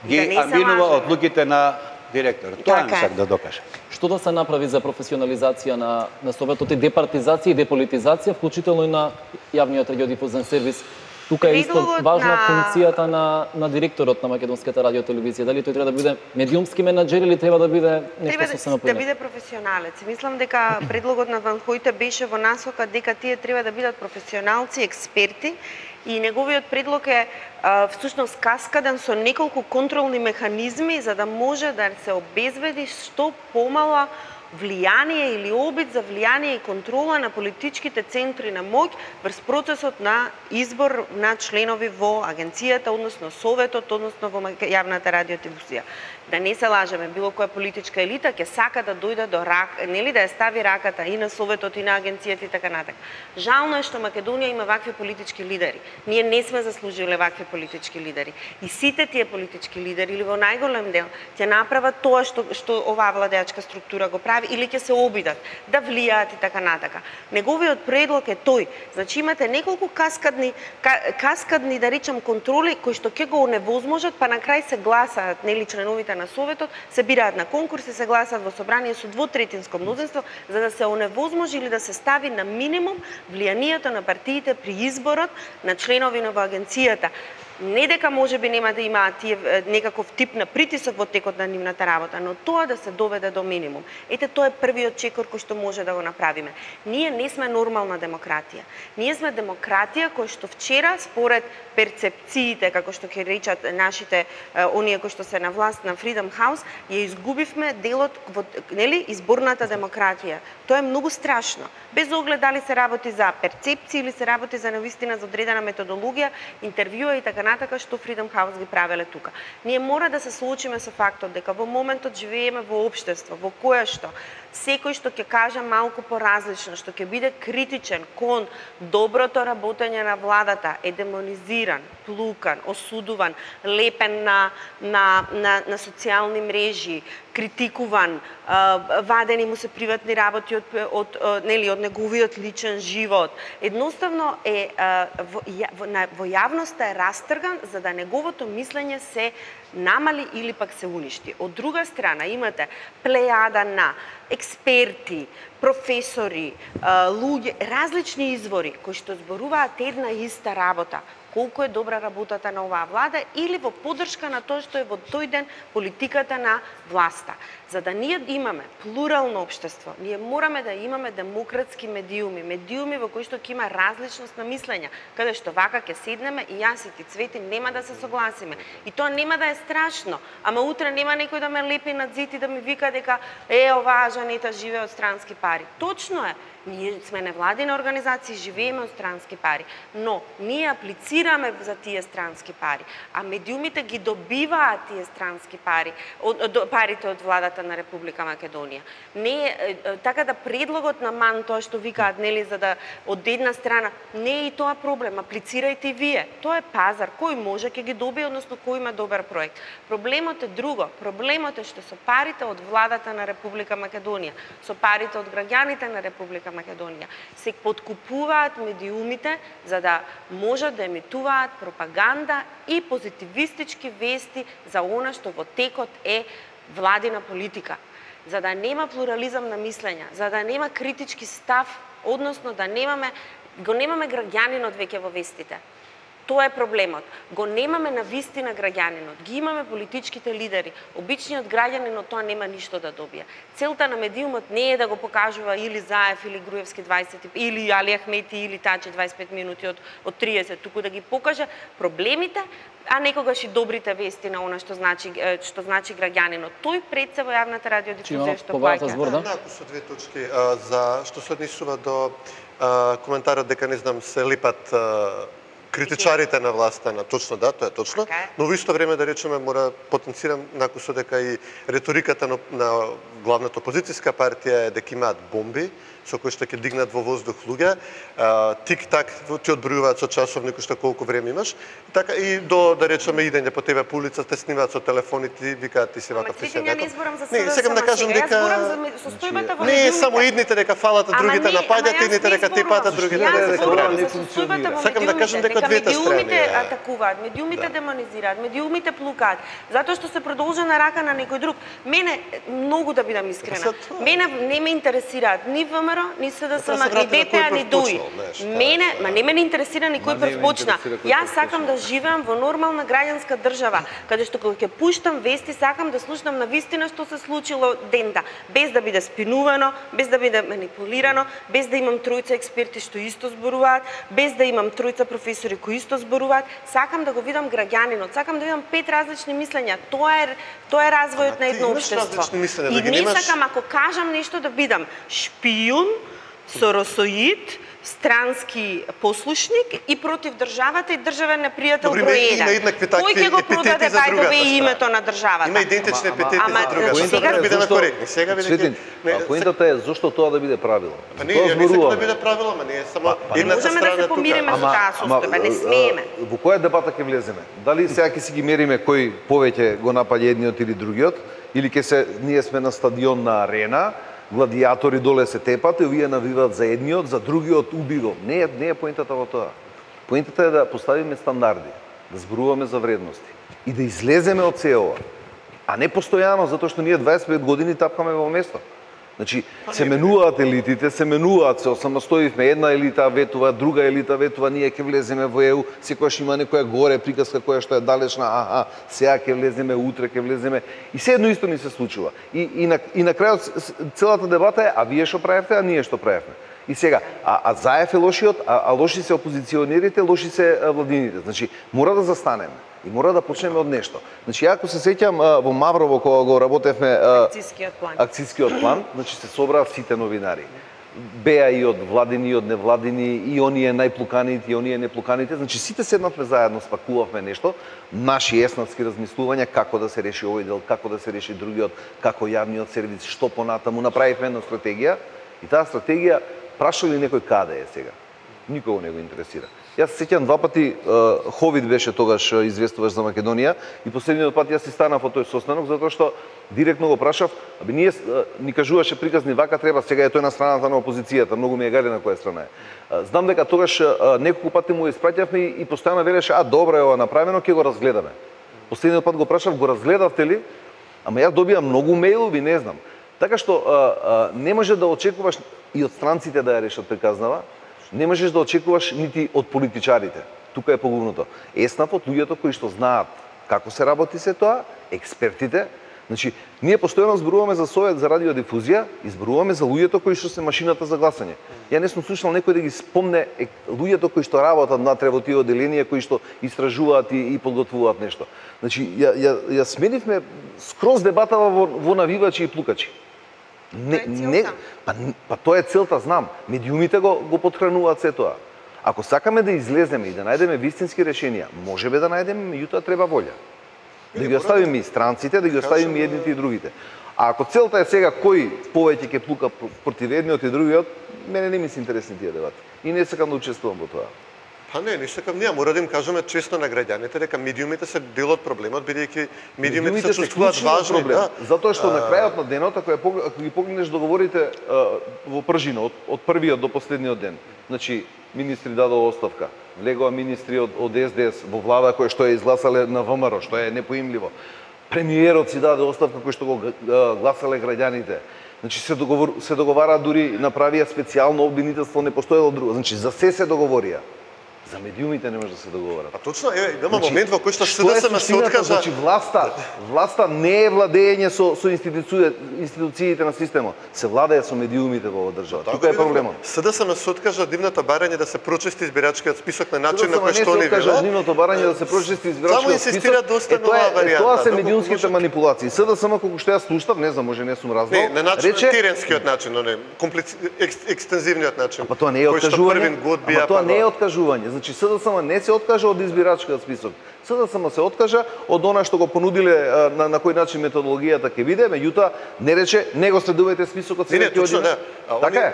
ги Да не се аминува лажеме. одлуките на директорот. Тоа Така е. сакам да докажам. Што да се направи за професионализација на, на Советот и департизација и деполитизација, вклучително и на јавниот радиодифузен сервис? Тука е исто важна на- функцијата на, на директорот на Македонската радиотелевизија. Дали тој треба да биде медиумски менаџер или треба да биде нешто Треба сосема да, да биде професионалец. Мислам дека предлогот на Ван Хојте беше во насока дека тие треба да бидат професионалци, експерти и неговиот предлог е всушност каскаден со неколку контролни механизми за да може да се обезбеди што помало влијание или обид за влијание и контрола на политичките центри на моќ врз процесот на избор на членови во агенцијата, односно советот, односно во јавната радиотелевизија. Да не се лажеме, било која политичка елита ќе сака да дојде до рак, нели да ја стави раката и на советот и на агенцијата и така натака. Жално е што Македонија има вакви политички лидери. Ние не сме заслужиле вакви политички лидери. И сите тие политички лидери или во најголем дел ќе направат тоа што што оваа владеачка структура го прави или ќе се обидат да влијаат и така натака. Неговиот предлог е тој. Значи имате неколку каскадни каскадни да речам контроли кои што ќе го невозможат, па на крај се гласаат нели членовите на советот, се бираат на конкурс и се гласат во собрание со двотретинско мнозинство за да се оневозможи или да се стави на минимум влијанието на партиите при изборот на членови на агенцијата. Не дека може би нема да имаат тие некаков тип на притисок во текот на нивната работа, но тоа да се доведе до минимум. Ете тоа е првиот чекор кој што може да го направиме. Ние не сме нормална демократија. Ние сме демократија која што вчера според перцепциите како што ќе речат нашите оние кои што се на власт на Freedom House, ја изгубивме делот во нели изборната демократија. Тоа е многу страшно. Без оглед дали се работи за перцепции или се работи за навистина за одредена методологија, интервјуа и така натака што Freedom House ги правеле тука. Ние мора да се случиме со фактот дека во моментот живееме во општество во кое што секој што ќе каже малку поразлично, што ќе биде критичен кон доброто работење на владата е демонизиран, плукан, осудуван, лепен на на на, на социјални мрежи, критикуван, вадени му се приватни работи од од, нели од неговиот личен живот. Едноставно е во, во, јавноста е растрган за да неговото мислење се намали или пак се уништи. Од друга страна имате плејада на експерти, професори, луѓе, различни извори кои што зборуваат една иста работа колку е добра работата на оваа влада или во поддршка на тоа што е во тој ден политиката на власта. За да ние имаме плурално општество, ние мораме да имаме демократски медиуми, медиуми во кои што ќе има различност на мислења, каде што вака ќе седнеме и јас и ти цвети нема да се согласиме. И тоа нема да е страшно, ама утре нема некој да ме лепи на зид и да ми вика дека е оваа жанета живее од странски пари. Точно е, Ние сме невладина организација, живееме од странски пари, но ние аплицираме за тие странски пари, а медиумите ги добиваат тие странски пари, од, од парите од владата на Република Македонија. Не е, така да предлогот на МАН тоа што викаат нели за да од една страна не е и тоа проблем, аплицирајте и вие. Тоа е пазар, кој може ќе ги добие, односно кој има добар проект. Проблемот е друго. Проблемот е што со парите од владата на Република Македонија, со парите од граѓаните на Република Македонија, се подкупуваат медиумите за да можат да емитуваат пропаганда и позитивистички вести за она што во текот е владина политика за да нема плурализам на мислења, за да нема критички став, односно да немаме го немаме граѓанинот веќе во вестите. Тоа е проблемот. Го немаме на вистина граѓанинот. Ги имаме политичките лидери. Обичниот граѓанин од тоа нема ништо да добија. Целта на медиумот не е да го покажува или Заев или Груевски 20 или Али Ахмети или Тачи 25 минути од од 30, туку да ги покаже проблемите, а некогаш и добрите вести на она што значи што значи граѓанинот. Тој пред се во јавната радиодифузија што плаќа. збор, да? Наку со две точки а, за што се однесува до а, коментарот дека не знам се липат а, критичарите на власта на точно да, тоа е точно, Така но во исто време да речеме мора потенцирам накусо дека и реториката на, на главната опозицијска партија е дека имаат бомби со кои што ќе дигнат во воздух луѓе. Тик-так ти одбројуваат со часовник што колку време имаш. Така и до да речеме идење по тебе по улица те снимаат со телефони ти викаат ти си ти Цветин, ја не Не, да кажам дека ме- состојбата во не медиумите. само едните дека фалат, а Ама другите едните не дека зборувам. тепат, а другите дека во Сакам да кажам медиумите, дека двете медиумите страни, е. атакуваат, медиумите Да. демонизираат, медиумите плукаат, затоа што се продолжена рака на некој друг. Мене многу да бидам искрена. Па тоа. Мене не ме интересираат ни ВМРО, ни Треба СДСМ, да се ни кој ни ДУИ. е Мене, ма не ме интересира ни кој Ма не прв почна. Јас сакам да живеам во нормална граѓанска држава, каде што кога ќе пуштам вести, сакам да слушнам на вистина што се случило дента, без да биде спинувано, без да биде манипулирано, без да имам тројца експерти што исто зборуваат, без да имам тројца професори кои исто зборуваат. Сакам да го видам граѓанинот, сакам да видам пет различни мислења. Тоа е тоа е развојот на едно општество. И да ги не сакам ако кажам нешто да бидам шпион, соросоид, странски послушник и против државата и државен непријател број и- има 1. еднакви такви Кој ќе го продаде за бајдове и страна. името на државата? Има идентични Ама- епитети ама- за другата. значи, Сега сега- да бидеме Зошто- коректни. Сега а поентата е зошто тоа да биде правило. Па не, Тоа не сакам да биде правило, ама не е само Не едната можеме да страна се тука. помириме со Ама- таа ама, состојба, не смееме. Во која дебата ќе влеземе? Дали сега ќе си ги мериме кој повеќе го напаѓа едниот или другиот, или ќе се ние сме на стадион на арена, гладиатори доле се тепат и овие навиваат за едниот, за другиот уби го. Не е не е поентата во тоа. Поентата е да поставиме стандарди, да зборуваме за вредности и да излеземе од се ова. А не постојано, затоа што ние 25 години тапкаме во место. Значи, се менуваат елитите, се менуваат, се осамостоивме, една елита ветува, друга елита ветува, ние ќе влеземе во ЕУ, секојаш има некоја горе приказка која што е далечна, аха, сега ќе влеземе, утре ќе влеземе, и се едно исто ни се случува. И, и, на, и на крајот целата дебата е, а вие што правевте, а ние што правевме. И сега, а, а Заев е лошиот, а, а лоши се опозиционерите, лоши се владините. Значи, мора да застанеме. И мора да почнеме од нешто. Значи, ако се сеќам во Маврово кога го работевме Акцискиот план. акцијскиот план, значи се собраа сите новинари. Беа и од владини, и од невладини, и оние најплуканите, и оние неплуканите. Значи сите седнавме заедно, спакувавме нешто, наши еснатски размислувања како да се реши овој дел, како да се реши другиот, како јавниот сервис, што понатаму, направивме една стратегија и таа стратегија праша ли некој каде е сега? Никого не го интересира. Јас се сеќам два пати Ховид беше тогаш известуваш за Македонија и последниот пат јас си станав во тој состанок затоа што директно го прашав, аби ние ни кажуваше приказни вака треба, сега е тој на страната на опозицијата, многу ми е гаде на која страна е. Знам дека тогаш неколку пати му испраќавме и, и постојано велеше, а добро е ова направено, ќе го разгледаме. Последниот пат го прашав, го разгледавте ли? Ама јас добиам многу мејлови, не знам. Така што а, а, не може да очекуваш и од странците да ја решат приказнава, не можеш да очекуваш нити од политичарите. Тука е погубното. Еснапот, луѓето кои што знаат како се работи се тоа, експертите. Значи, ние постојано зборуваме за совет за радиодифузија и зборуваме за луѓето кои што се машината за гласање. Ја не сум слушнал некој да ги спомне луѓето кои што работат на во тие оделенија, кои што истражуваат и, и подготвуваат нешто. Значи, ја, ја, ја сменивме скроз дебатава во, во навивачи и плукачи. Не, не, па, па тоа е целта, знам. Медиумите го, го подхрануваат се тоа. Ако сакаме да излеземе и да најдеме вистински решенија, можеме да најдеме, меѓутоа треба волја. Да ги оставиме и странците, да ги оставиме и едните и другите. А ако целта е сега кој повеќе ќе плука пр- против едниот и другиот, мене не ми се интересни тие дебати. И не сакам да учествувам во тоа. Па не, ништо към ние. Мора да им кажеме често на граѓаните дека медиумите се дел од проблемот, бидејќи медиумите се чувствуваат важни. проблем. Да. Затоа што на крајот на денот, ако, ја, ако ги погледнеш договорите а, во пржина, од, од првиот до последниот ден, значи, министри дадоа оставка, влегоа министри од, од СДС во влада која што е изгласале на ВМРО, што е непоимливо. Премиерот си даде оставка кој што го а, гласале граѓаните. Значи се договор, се договара дури направија специјално обвинителство, не постоело друго. Значи за се се договорија. За медиумите не може да се договорат. Па точно, еве, има момент во кој што СДСМ се откажа. Значи власта, власта не е владење со со институциите на системот. Се владее со медиумите во оваа држава. Тука е проблемот. СДСМ се откажа од дивната барање да се прочисти избирачкиот список на начин на кој не што откажа велат. нивното барање да се прочисти Само избирачкиот список. да оваа е- е, варијанта, Тоа се доколку медиумските манипулации. СДСМ колку што јас слушав, не знам, може не сум разнал. Не, на начин рече, теренскиот начин, не, екстензивниот начин. Па тоа не е откажување. тоа па не е го- откажување. Значи СДСМ не се откажа од избирачкиот список. СДСМ се откажа од она што го понудиле на, на кој начин методологијата ќе биде, меѓутоа не рече не го следувате списокот сега ќе одиме. Така е.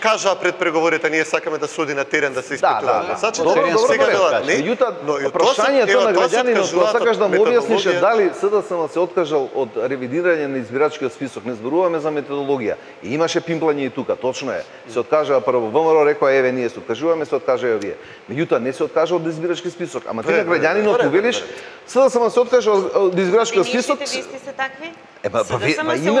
Кажаа пред преговорите, ние сакаме да се оди на терен да се испитуваат Да, да, да. гласачи. Добро, добро, сега добро, не. Меѓутоа, но прашањето на тоа се граѓанинот, тоа откажуваат сакаш да му објаснише дали СДСМ се откажал од ревидирање на избирачкиот список. Не зборуваме за методологија. И имаше пимплање и тука, точно е. Се откажаа прво ВМРО рекоа еве ние се откажуваме, се откажаа вие. Меѓутоа не се откажа од избирачки список. Ама ти на граѓанинот велиш. СДСМ се откажа од избирачкиот список. Вести се такви? Е, па, па, па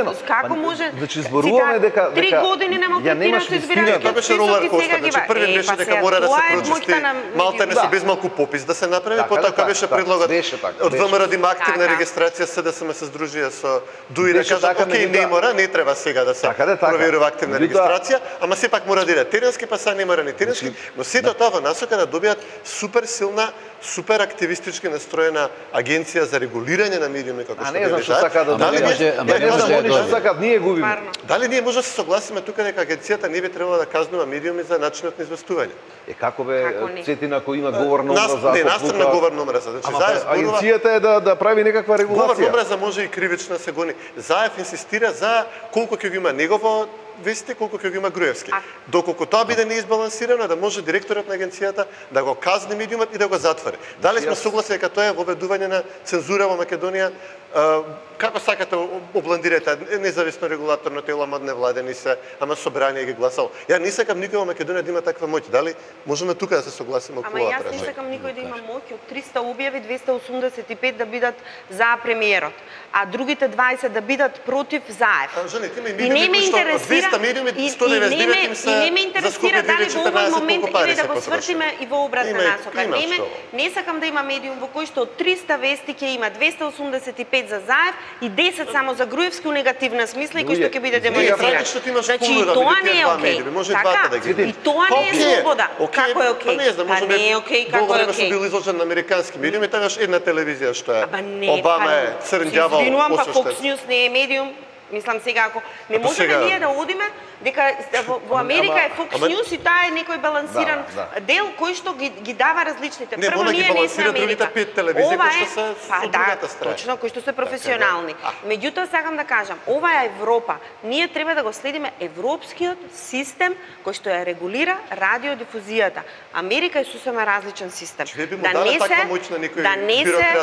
од- Како Па, може? значи, зборуваме Сега, дека- Три години не ја немаш вистина. избирачкиот Тоа беше ролер коста, значи Е, беше па дека мора да се прочисти. Малте не се Да. без малку попис да се направи, Така, потоа така, кога беше така. предлогот Беше така, од. ВМРО да има активна регистрација, СДСМ се здружија со ДУИ да така, окей, не меѓутоа- мора, не треба сега да се да, проверува активна Меѓутоа- регистрација, ама сепак мора да иде теренски, па сега не мора ни теренски, Значи, но сето тоа во насока да добијат супер силна, супер активистички настроена агенција за регулирање на медиуми како А што не знам што сакаат да Дали може- ама не знам да они што сакаат, ние губиме. Дали ние може да се согласиме тука дека агенцијата не би требало да казнува медиуми за начинот на известување? Е како бе? Цетина кој има говор на Нас, омраза, не, настрана пука- говор на омраза. Значи, Заев па, зборува, агенцијата е да да прави некаква говор на регулација. омраза може и кривично да се гони. Заев инсистира за колку ќе го има негово вести, колку ќе го има Груевски. А- Доколку тоа биде неизбалансирано, да може директорот на агенцијата да го казни медиумот и да го затвори. Дали сме согласни дека тоа е воведување на цензура во Македонија? А, како сакате обландирате независно регулаторно тело, ама невладени се, ама собрание ги гласало. Ја не сакам никој во Македонија да има таква моќ. Дали можеме тука да се согласиме околу Ама ова јас не прашање? сакам никој да има моќ од 300 објави 285 да бидат за премиерот, а другите 20 да бидат против Заев. А, жени, ти ме И не ме интересира 200 медиуми, и- и 199 не ме- им се и не ме интересира дали во овој 2014 момент или да го свртиме и во обратна насока. има Не, ме, што. не сакам да има медиум во кој што од 300 вести ќе има 285 за Заев и 10 само за Груевски у негативна смисла и кој што ќе биде демонизиран. Значи, понуда, тоа не е окей. и Така? да. И тоа Па, не е окей, слобода. окей, Како е окей? Па не знам, Па не е окей, како е окей? бил изложен на американски медиуми, тоа имаш една телевизија што е Обама па, е црн се ѓавол, извинувам, па. Fox News не е медиум. Мислам сега ако не можеме сега- ние да одиме дека во, во Америка е Fox ама- News и таа е некој балансиран Да, да. дел кој што ги, ги дава различните. Не, Прво ние не сме Америка. пет телевизии Ова е- се па, да. Точно, кои што се професионални. Меѓутоа сакам да кажам, ова е Европа. Ние треба да го следиме европскиот систем кој што ја регулира радиодифузијата. Америка е сосема различен систем. Таква моќ на некој да не се,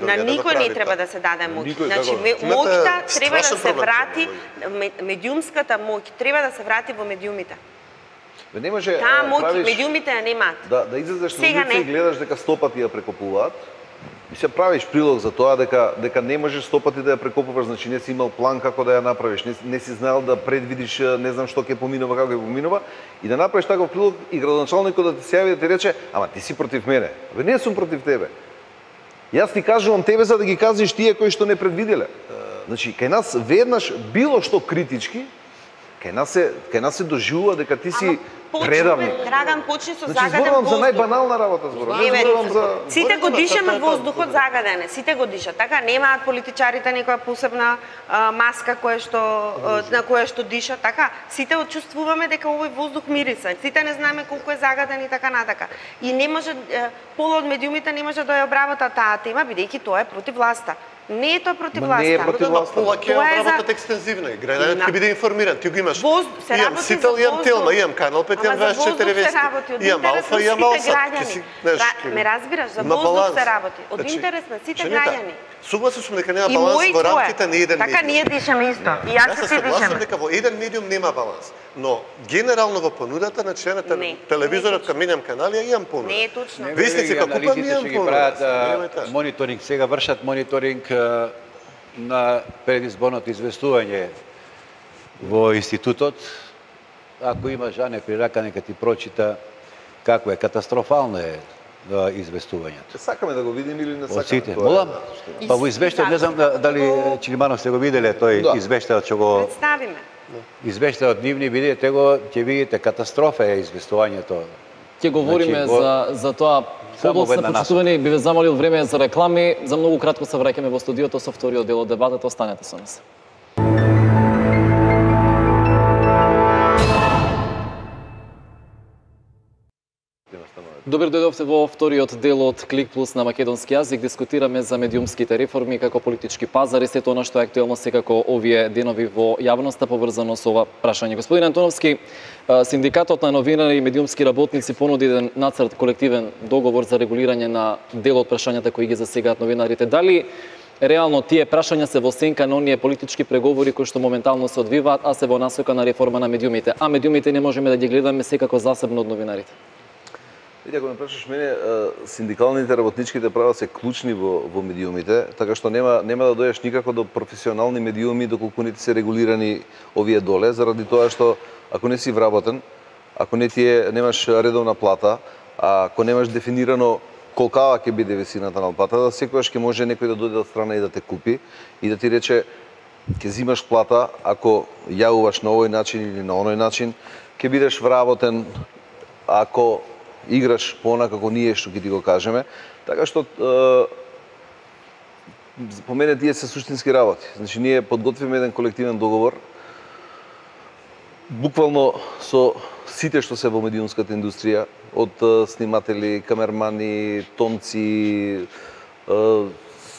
на да никој не треба да се даде моќ. Никој, Значи, моќта треба да се врати, ме- медиумската моќ треба да се врати во медиумите. Бе, не може Таа моќ правиш- медиумите ја немаат. Да, да излезеш на улица не. и гледаш дека стопати ја прекопуваат. И се правиш прилог за тоа дека дека не можеш стопати да ја прекопуваш, значи не си имал план како да ја направиш, не, не си знаел да предвидиш не знам што ќе поминува, како ќе поминува и да направиш таков прилог и градоначалникот да ти се јави да ти рече, ама ти си против мене. Бе не сум против тебе. Јас ти кажувам тебе за да ги казниш тие кои што не предвиделе. Значи, кај нас веднаш било што критички Кај нас се кај нас се доживува дека ти си Ама, почни, Драган, почни со Значи загаден зборувам за воздух. најбанална работа зборувам. Не, Не бе, зборувам за Сите го дишаме тоа, воздухот тоа. загаден е, сите го дишат. Така немаат политичарите некоја посебна а, маска која што а, на која што диша, така сите очувствуваме дека овој воздух мириса. Сите не знаеме колку е загаден и така натака. И не може пола од медиумите не може да ја обработа таа тема бидејќи тоа е против власта. Не е тоа против Ма не е власта. против Да, да, власта. пола ќе Тоа е ја за- обработат екстензивно и граѓанот На- ќе биде информиран. Ти го имаш. Воз- се имам работи Сител, имам воздух. Телма, имам Канал 5, имам Ама за 24 воздух се вести. работи, од Имам интерес Алфа, на имам сите граѓани. ме разбираш, за воздух баланс. се работи, од Значи, интерес на сите граѓани. Согласен сум дека нема баланс во рамките на еден Така медиум. ние дишаме исто. И Јас се дишаме. дека во еден медиум нема баланс, но генерално во понудата на члената Не, телевизорот кај менам канали ја имам понуда. Не е точно. Вестници како купам, аналитиците имам понуда. прават а, Немој таа. мониторинг, сега вршат мониторинг на предизборното известување во институтот. Ако има Жане при рака, нека ти прочита како е катастрофално е известувањето. Сакаме да го видиме или не сакаме. сите. тоа е, Молам, па во извештајот, не знам да- дали Чилиманов сте го виделе тој Да. извештајот што го Представиме. извештајот нивни видите го, ќе видите катастрофа е известувањето. Ќе говориме Значи, за за тоа подоцна почитувани би ве замолил време за реклами. За многу кратко се враќаме во студиото со вториот дел од дебатата. Останете со нас. Добро дојдовте во вториот дел од Клик Плюс на македонски јазик. Дискутираме за медиумските реформи како политички пазар и сето она што е актуелно секако овие денови во јавноста поврзано со ова прашање. Господин Антоновски, синдикатот на новинари и медиумски работници понуди еден нацрт колективен договор за регулирање на дел од прашањата кои ги засегаат новинарите. Дали реално тие прашања се во сенка на оние политички преговори кои што моментално се одвиваат, а се во насока на реформа на медиумите. А медиумите не можеме да ги гледаме секако засебно од новинарите. Иде, ако ме прашаш мене, е, синдикалните работничките права се клучни во, во медиумите, така што нема, нема да дојдеш никако до професионални медиуми доколку не ти се регулирани овие доле, заради тоа што ако не си вработен, ако не ти е, немаш редовна плата, а ако немаш дефинирано колкава ќе биде висината на платата, да секогаш ќе може некој да дојде од страна и да те купи и да ти рече ќе зимаш плата ако јавуваш на овој начин или на оној начин, ќе бидеш вработен ако играш пона како ние што ќе ти го кажеме. Така што е, по мене тие се суштински работи. Значи ние подготвиме еден колективен договор буквално со сите што се во медиумската индустрија, од е, сниматели, камермани, тонци, е,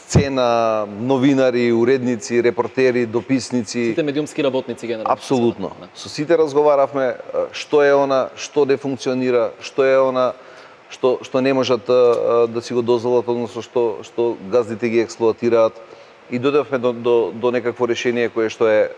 сцена, новинари, уредници, репортери, дописници. Сите медиумски работници генерално. Апсолутно. Да. Со сите разговаравме што е она, што не функционира, што е она што што не можат да си го дозволат, односно што што газдите ги експлоатираат и дојдовме до, до, до некакво решение кое што е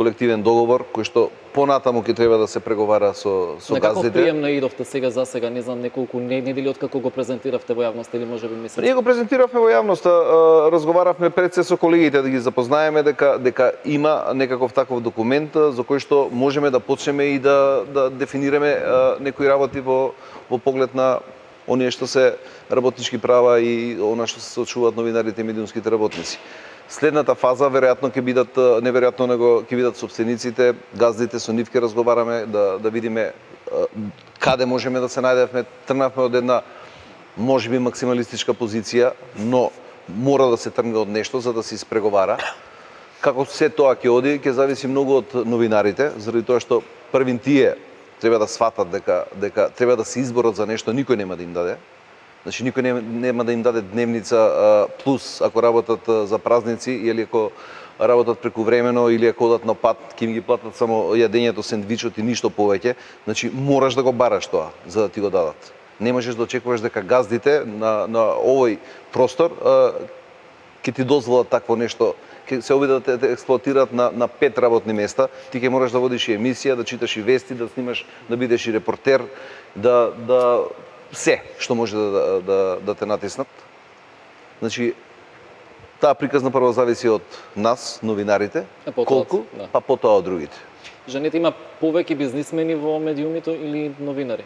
колективен договор кој што понатаму ќе треба да се преговара со со На каков газдите. прием наидовте сега за сега, не знам, неколку не- недели од како го презентиравте во јавност или можеби мислите? Ние го презентиравме во јавноста, а, разговаравме пред се со колегите да ги запознаеме дека дека има некаков таков документ за кој што можеме да почнеме и да да дефинираме некои работи во во поглед на оние што се работнички права и она што се соочуваат новинарите и медиумските работници. Следната фаза веројатно ќе бидат неверојатно него ќе бидат собствениците, газдите, со нив ќе разговараме да да видиме каде можеме да се најдевме. Тргнавме од една можеби максималистичка позиција, но мора да се тргне од нешто за да се испреговара. Како се тоа ќе оди, ќе зависи многу од новинарите, заради тоа што првин тие треба да сватат дека дека треба да се изборот за нешто, никој нема да им даде. Значи никој нема, нема да им даде дневница а, плюс ако работат а, за празници или ако работат прекувремено или ако одат на пат, ќе им ги платат само јадењето, сендвичот и ништо повеќе. Значи мораш да го бараш тоа за да ти го дадат. Не можеш да очекуваш дека газдите на на овој простор ќе ти дозволат такво нешто ќе се обидат да те експлоатираат на, на пет работни места, ти ќе мораш да водиш и емисија, да читаш и вести, да снимаш, да бидеш и репортер, да, да се што може да, да, да, да те натиснат. Значи, таа приказна прво зависи од нас, новинарите, А потоа колку, да. па потоа од другите. Жените има повеќе бизнисмени во медиумите или новинари?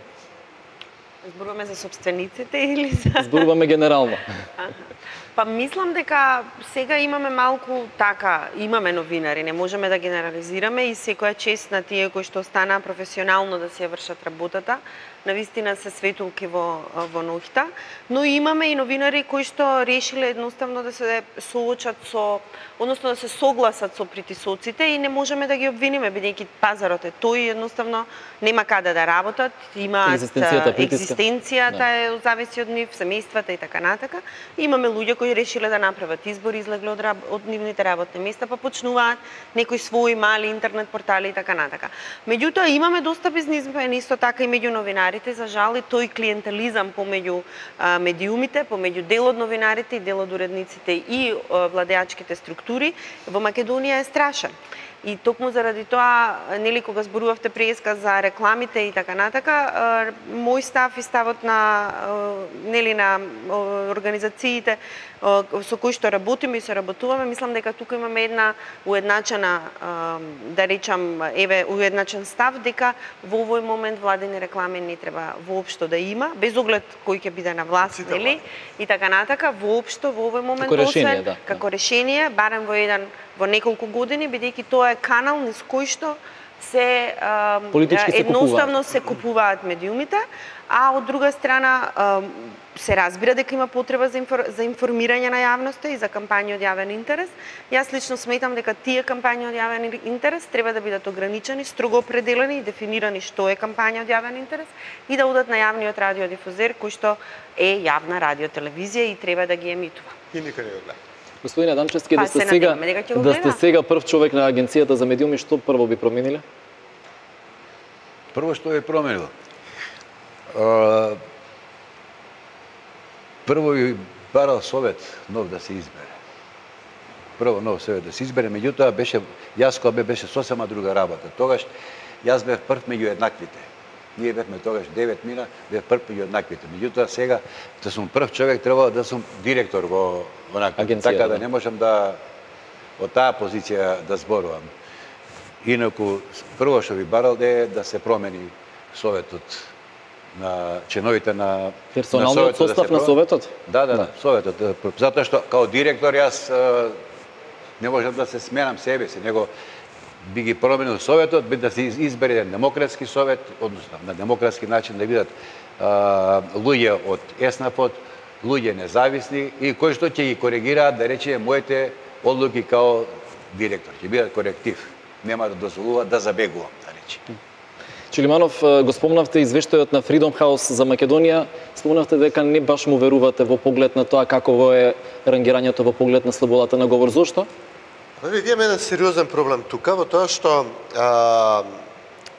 Зборуваме за собствениците или за Зборуваме генерално. Па мислам дека сега имаме малку така, имаме новинари, не можеме да генерализираме и секоја чест на тие кои што останаа професионално да ја вршат работата, на вистина се светулки во во ноќта, но имаме и новинари кои што решиле едноставно да се соочат со односно да се согласат со притисоците и не можеме да ги обвиниме бидејќи пазарот е тој едноставно нема каде да работат, имаат Екзистенцијата екзистенцијата Да. е зависи од нив, семејствата и така натака. Имаме луѓе кои решиле да направат избор, излегле од, од нивните работни места, па почнуваат некои своји мали интернет портали и така натака. Меѓутоа имаме доста бизнисмени исто така и меѓу новинарите, за жал и тој клиентелизам помеѓу а, медиумите, помеѓу дел од новинарите и дел од уредниците и а, владеачките структури во Македонија е страшен. И токму заради тоа, нели кога зборувавте преска за рекламите и така натака, мој став и ставот на нели на организациите со кои што работиме и се работуваме, мислам дека тука имаме една уедначена да речам еве уедначен став дека во овој момент владени реклами не треба воопшто да има, без оглед кој ќе биде на власт, нели? И така натака, воопшто во овој момент Како решение, освен да. како решение, барем во еден во неколку години, бидејќи тоа е канал низ кој што се а, едноставно се купуваат медиумите, а од друга страна а, се разбира дека има потреба за, инфор, за информирање на јавноста и за кампањи од јавен интерес. Јас лично сметам дека тие кампањи од јавен интерес треба да бидат ограничени, строго определени и дефинирани што е кампања од јавен интерес и да одат на јавниот радиодифузер кој што е јавна радиотелевизија и треба да ги емитува. И никој не го гледа. Господине Данчевски, Па, да сте се сега да сте сега прв човек на агенцијата за медиуми, што прво би промениле? Прво што е променило? А, Прво и барал совет нов да се избере. Прво нов совет да се избере, меѓутоа беше јас кога бе беше сосема друга работа. Тогаш јас бев прв меѓу еднаквите. Ние бевме тогаш девет мина, бев прв меѓу еднаквите. Меѓутоа сега да сум прв човек треба да сум директор во онаква. Агенција, така да. да не можам да од таа позиција да зборувам. Инаку, прво што би барал е да се промени советот на членовите на Персоналниот на советот состав на советот? Да, да, Да. да, советот. Затоа што као директор јас не можам да се сменам себе си, него би ги променил советот, би да се избере еден демократски совет, односно на демократски начин да бидат а, луѓе од ЕСНАФот, луѓе независни и кои што ќе ги коригираат, да речеме, моите одлуки као директор. Ќе бидат коректив. Нема да дозволуваат да забегувам, да речеме. Чилиманов, го спомнавте извештајот на Freedom House за Македонија. Спомнавте дека не баш му верувате во поглед на тоа како е рангирањето во поглед на слободата на говор. Зошто? Па види, имаме еден сериозен проблем тука, во тоа што а,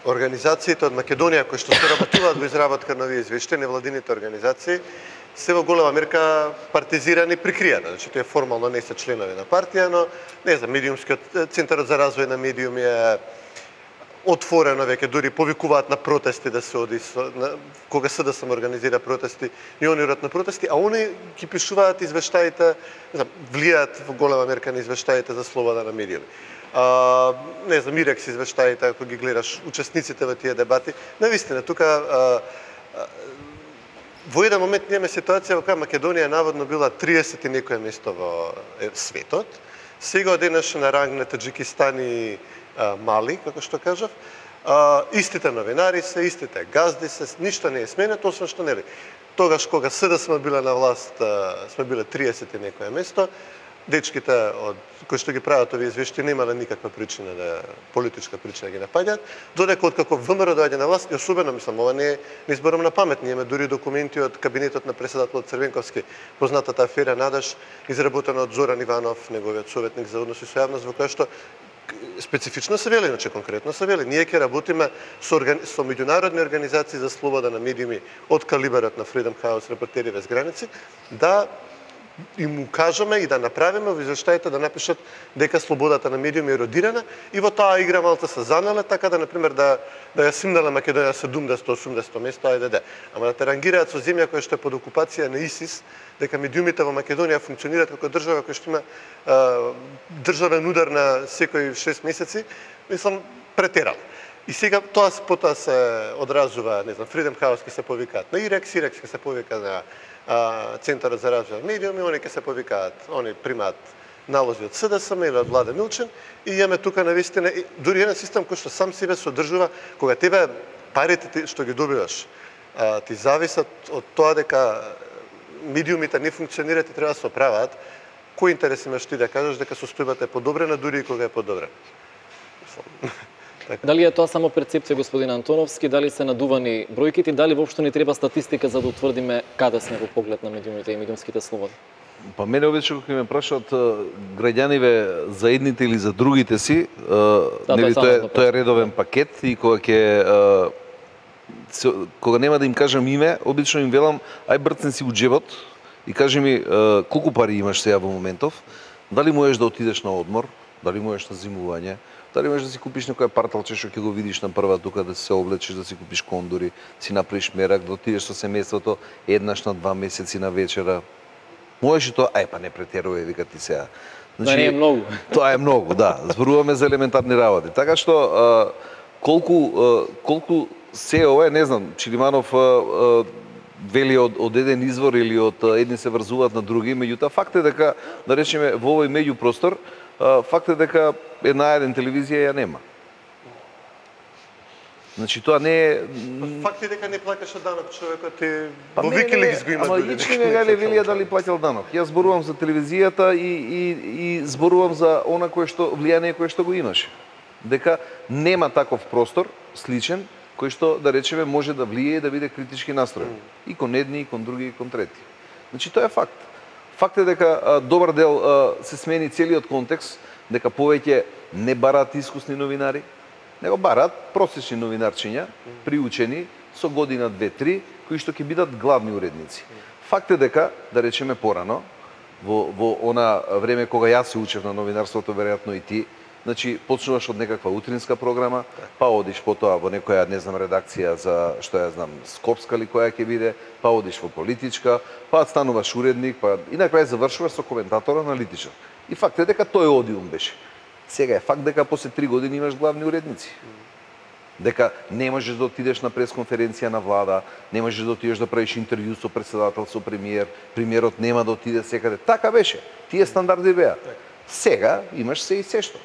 организациите од Македонија кои што се работуваат во изработка на овие извештаи, невладините организации, се во голема мерка партизирани и прикријани. Значи, тие формално не се членови на партија, но не знам, медиумскиот центарот за развој на медиуми е отворено веќе дури повикуваат на протести да се оди со, на, кога СДСМ да организира протести и они одат на протести, а они ги пишуваат извештаите, не знам, влијаат во голема мерка на извештаите за слобода на медиуми. А, не знам, Ирекс извештаите, ако ги гледаш учесниците во тие дебати, навистина, тука а, а, во еден момент ние имаме ситуација во која Македонија наводно била 30 и некое место во светот. Сега одеднаш на ранг на Таджикистан и Мали, како што кажав. Истите новинари се, истите газди се, ништо не е сменето, освен што нели. Тогаш кога СДСМ биле на власт, сме биле 30 и некое место, дечките од кои што ги прават овие извешти немале никаква причина да политичка причина да ги напаѓаат, додека откако ВМРО доаѓа на власт, и особено мислам ова не е не зборам на памет, ние имаме дури документи од кабинетот на председателот Црвенковски, познатата афера Надаш, изработена од Зоран Иванов, неговиот советник за односи со јавност, во која што специфично се вели, значи конкретно се вели, ние ќе работиме со, органи... со меѓународни организации за слобода на медиуми од калибарот на Freedom House, репортери без граници, да им укажеме и да направиме во извештаите да напишат дека слободата на медиуми е еродирана и во таа игра малку се занале, така да, например, да, да ја симнале Македонија 70-80 да да место, ајде да. Ама да те рангираат со земја која што е под окупација на ИСИС, дека медиумите во Македонија функционираат како држава која што има а, државен удар на секои 6 месеци, мислам, претерал. И сега тоа потоа се одразува, не знам, Freedom House ќе се повикаат на Ирекс, Ирекс ќе се повика на Центарот за развој медиуми, они ќе се повикаат, они примаат налози од СДСМ или од Влада Милчен и имаме тука навистина вистина. дури еден систем кој што сам себе се одржува кога тебе парите што ги добиваш а, ти зависат од тоа дека медиумите не функционираат и треба да се оправаат, кој интерес имаш ти да кажеш дека состојбата е подобрена дури и кога е подобрена? Дали е тоа само перцепција господин Антоновски, дали се надувани бројките, дали воопшто ни треба статистика за да утврдиме каде сме во поглед на медиумите и медиумските слободи? Па мене обично кога ме прашаат граѓаниве за едните или за другите си, а, тоа е нели тоа тоа е редовен пакет и кога ќе кога нема да им кажам име, обично им велам ај брцни си у джебот и кажи ми колку пари имаш сега во моментов, дали можеш да отидеш на одмор, дали можеш на зимување, дали можеш да си купиш некоја парталче што ќе го видиш на прва тука да се облечеш, да си купиш кондури, си направиш мерак, да отидеш со семејството еднаш на два месеци на вечера, Можеш и тоа, ај па не претерувај, вика ти сега. Да не е многу. [LAUGHS] Тоа е многу, да. Зборуваме за елементарни работи. Така што колку колку се ова е, не знам, Чилиманов вели од, од еден извор или од едни се врзуваат на други, меѓутоа факт е дека да речеме во овој меѓупростор а, факт е дека една еден телевизија ја нема. Значи тоа не е Факт е дека не плакаше данок човекот и Па во Викиликс го има. Ама дека [LAUGHS] не гале велија факт. дали платил данок. Јас зборувам за телевизијата и, и, и зборувам за она кое што влијание кое што го имаше. Дека нема таков простор сличен кој што да речеме може да влие и да биде критички настроен. И кон едни, и кон други, и кон трети. Значи тоа е факт. Факт е дека добар дел се смени целиот контекст, дека повеќе не барат искусни новинари, него барат просечни новинарчиња, приучени со година, две, три, кои што ќе бидат главни уредници. Факт е дека, да речеме порано, во, во она време кога јас се учев на новинарството, веројатно и ти, значи почнуваш од некаква утринска програма, па одиш потоа во некоја, не знам, редакција за, што ја знам, Скопска ли која ќе биде, па одиш во политичка, па стануваш уредник, па и на крај завршуваш со коментатор аналитичар. И факт е дека тој одиум беше. Сега е факт дека после три години имаш главни уредници. Дека не можеш да отидеш на пресконференција на влада, не можеш да отидеш да правиш интервју со председател, со премиер, премиерот нема да отиде секаде. Така беше. Тие стандарди беа. Сега имаш се и се што.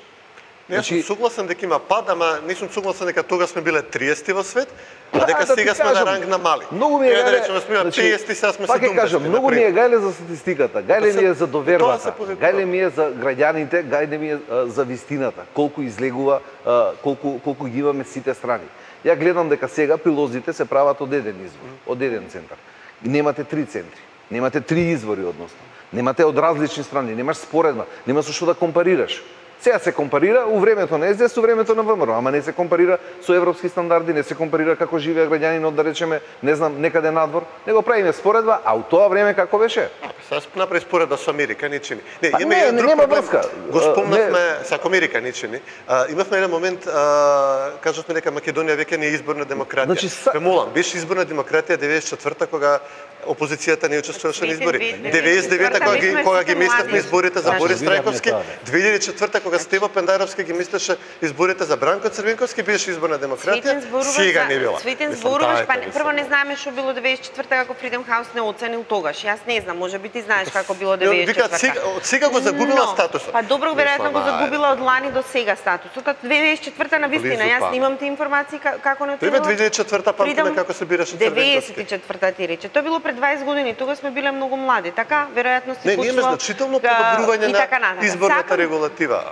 Не, јас сум Значи- согласен дека има пад, ама не сум согласен дека тога сме биле 30 во свет, а Да, дека да ти сега сме на кажам, ранг на мали. Многу ми е да гајле, речеме сме на 50, сега сме пак ќе 70. кажам, многу ми е гајле за статистиката, гајле се- ми е за довербата, гајле ми е за граѓаните, гајле ми е а, за вистината, колку излегува, а, колку колку ги имаме сите страни. Ја гледам дека сега прилозите се прават од еден извор, од еден центар. Немате три центри, немате три извори односно. Немате од различни страни, немаш споредба, нема со што да компарираш. Сега се компарира у времето на СДС, у времето на ВМРО, ама не се компарира со европски стандарди, не се компарира како живее граѓанинот, да речеме, не знам, некаде надвор. Него правиме споредба, а у тоа време како беше? Сега се направи споредба со Америка, не чини. Не, Па има не, не, нема врска. Го спомнавме со Америка, не чини. А, имавме еден момент, а, кажавме дека Македонија веќе не е изборна демократија. Значи, са- Ве молам, беше изборна демократија 94-та кога опозицијата не учествуваше на избори. 99-та кога ги кога ги местевме изборите за Значи, Борис Трајковски, тоа, 2004-та кога Стево Пендаровски ги мислеше изборите за Бранко Црвенковски беше изборна демократија. Светен зборува Сега не била. Светен зборуваш, па прво не мислам. знаеме што било 94-та како Freedom House не оценил тогаш. Јас не знам, може би ти знаеш како било Не, викаат 94-та. сега, од сега го загубила статусот. Па добро, веројатно го загубила од лани до сега статусот. А 2004-та на вистина, јас немам ти информации ка- како не оценила. 2004-та памтиме Freedom- како се бираше Црвенковски. 94-та ти рече. Тоа било пред 20 години, тога сме биле многу млади, така? Веројатно си Не, ние имаме значително подобрување на така натака. изборната Сакам- регулатива.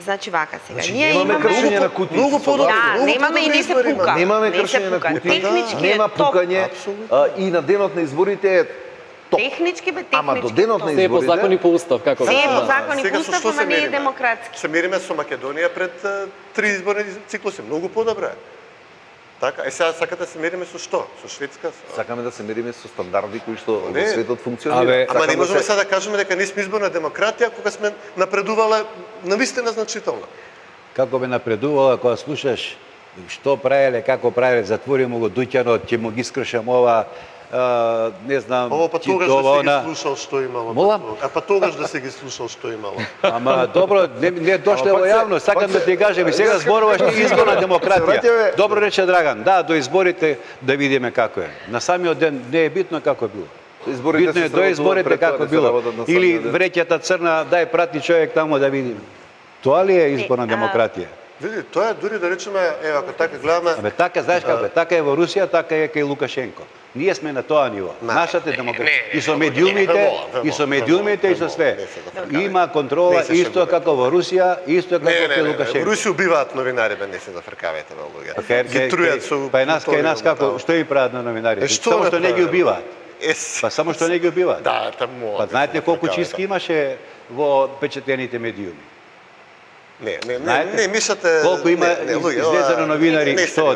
Значи вака сега. Значи, ние немаме имаме кршење на кутии. Многу подобро. Да, многу немаме и не се пука. Немаме Не се кршење на пука. кутии, Технички е нема пукање, и на денот на изборите е топ. Технички бе, технички. Ама до денот на Се е по изборите- закон и по устав, како Се да. по закон и Сега по со устав, што се ама не е мериме? демократски. Се мериме со Македонија пред три изборни циклуси. Многу подобро е. Така, е сега сакате да се мериме со што? Со Шведска? Со... Сакаме да се мериме со стандарди кои што во Не. светот функционираат. Абе, Ама не можеме се- сега да кажеме дека не сме изборна демократија кога сме напредувале навистина значително. како бе напредувала кога слушаш што правеле, како правеле, затворимо го дуќанот, ќе му ги скршам ова, а, не знам, Ово па тогаш ова, да се ги слушал што имало. Мола? па А па тогаш да се ги слушал што имало. Ама добро, не, не дошле Ама во јавност, сакам пак да ти кажем и сега зборуваш ти изборна демократија. Добро рече Драган, да, до изборите да видиме како е. На самиот ден не е битно како било. Изборите Битно е до изборите како се било. Или вреќата црна, дај прати човек таму да видиме. Тоа ли е изборна Не, а- демократија? Види, тоа е дури да речеме, ева, ако така гледаме, Абе така, знаеш како е, така е во Русија, така е кај Лукашенко. Ние сме на тоа ниво. Ма, Нашата не, демократија не, и со не, медиумите, не, не, и со не, медиумите не, и со не, све. не. Има контрола Не исто како во Русија, исто како Не, не, кај не, не, во Лукашенко. Русија убиваат новинари, бе, не се зафркавајте, бе, луѓе. Па Ги трујат со па и нас, кај нас како, што и прават на новинарите? Е, што само не што не ги убиваат. Па само што не ги убиваат. Да, таму. Па знаете колку чистки имаше во печатените медиуми? Не, не, не, Знаете? не, мишате... Колку има не, не, луѓе, излезено новинари, не што ова.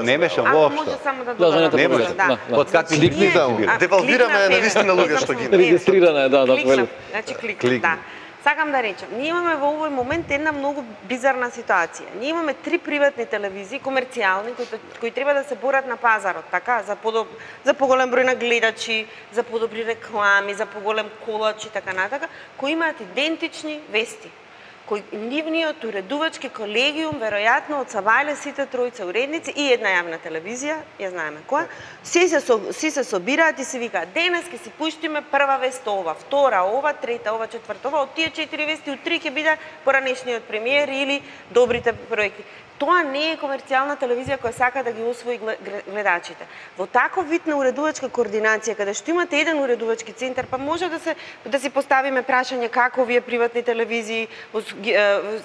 Ако воопшто. може само да Да, додадам жената Не може. да. Да, Од какви Значи, кликни ние- таму. а, Девалвираме навистина еве, луѓе што ги Регистрирана е, да, да. Значи Кликни. да. Сакам да речем, ние имаме во овој момент една многу бизарна ситуација. Ние имаме три приватни телевизии, комерцијални, кои, кои треба да се борат на пазарот, така, за подоб, за поголем број на гледачи, за подобри реклами, за поголем колач и така натака, кои имаат идентични вести кој нивниот уредувачки колегиум, веројатно од сите тројца уредници и една јавна телевизија, ја знаеме која, си се, со, си се собираат и се викаат, денес ќе си пуштиме прва вест ова, втора ова, трета ова, четврта ова, од тие четири вести, од три ќе биде поранешниот премиер или добрите проекти. Тоа не е комерцијална телевизија која сака да ги гле- гледачите. Во таков вид на уредувачка координација, каде што имате еден уредувачки центар, па може да се да си поставиме прашање како овие приватни телевизии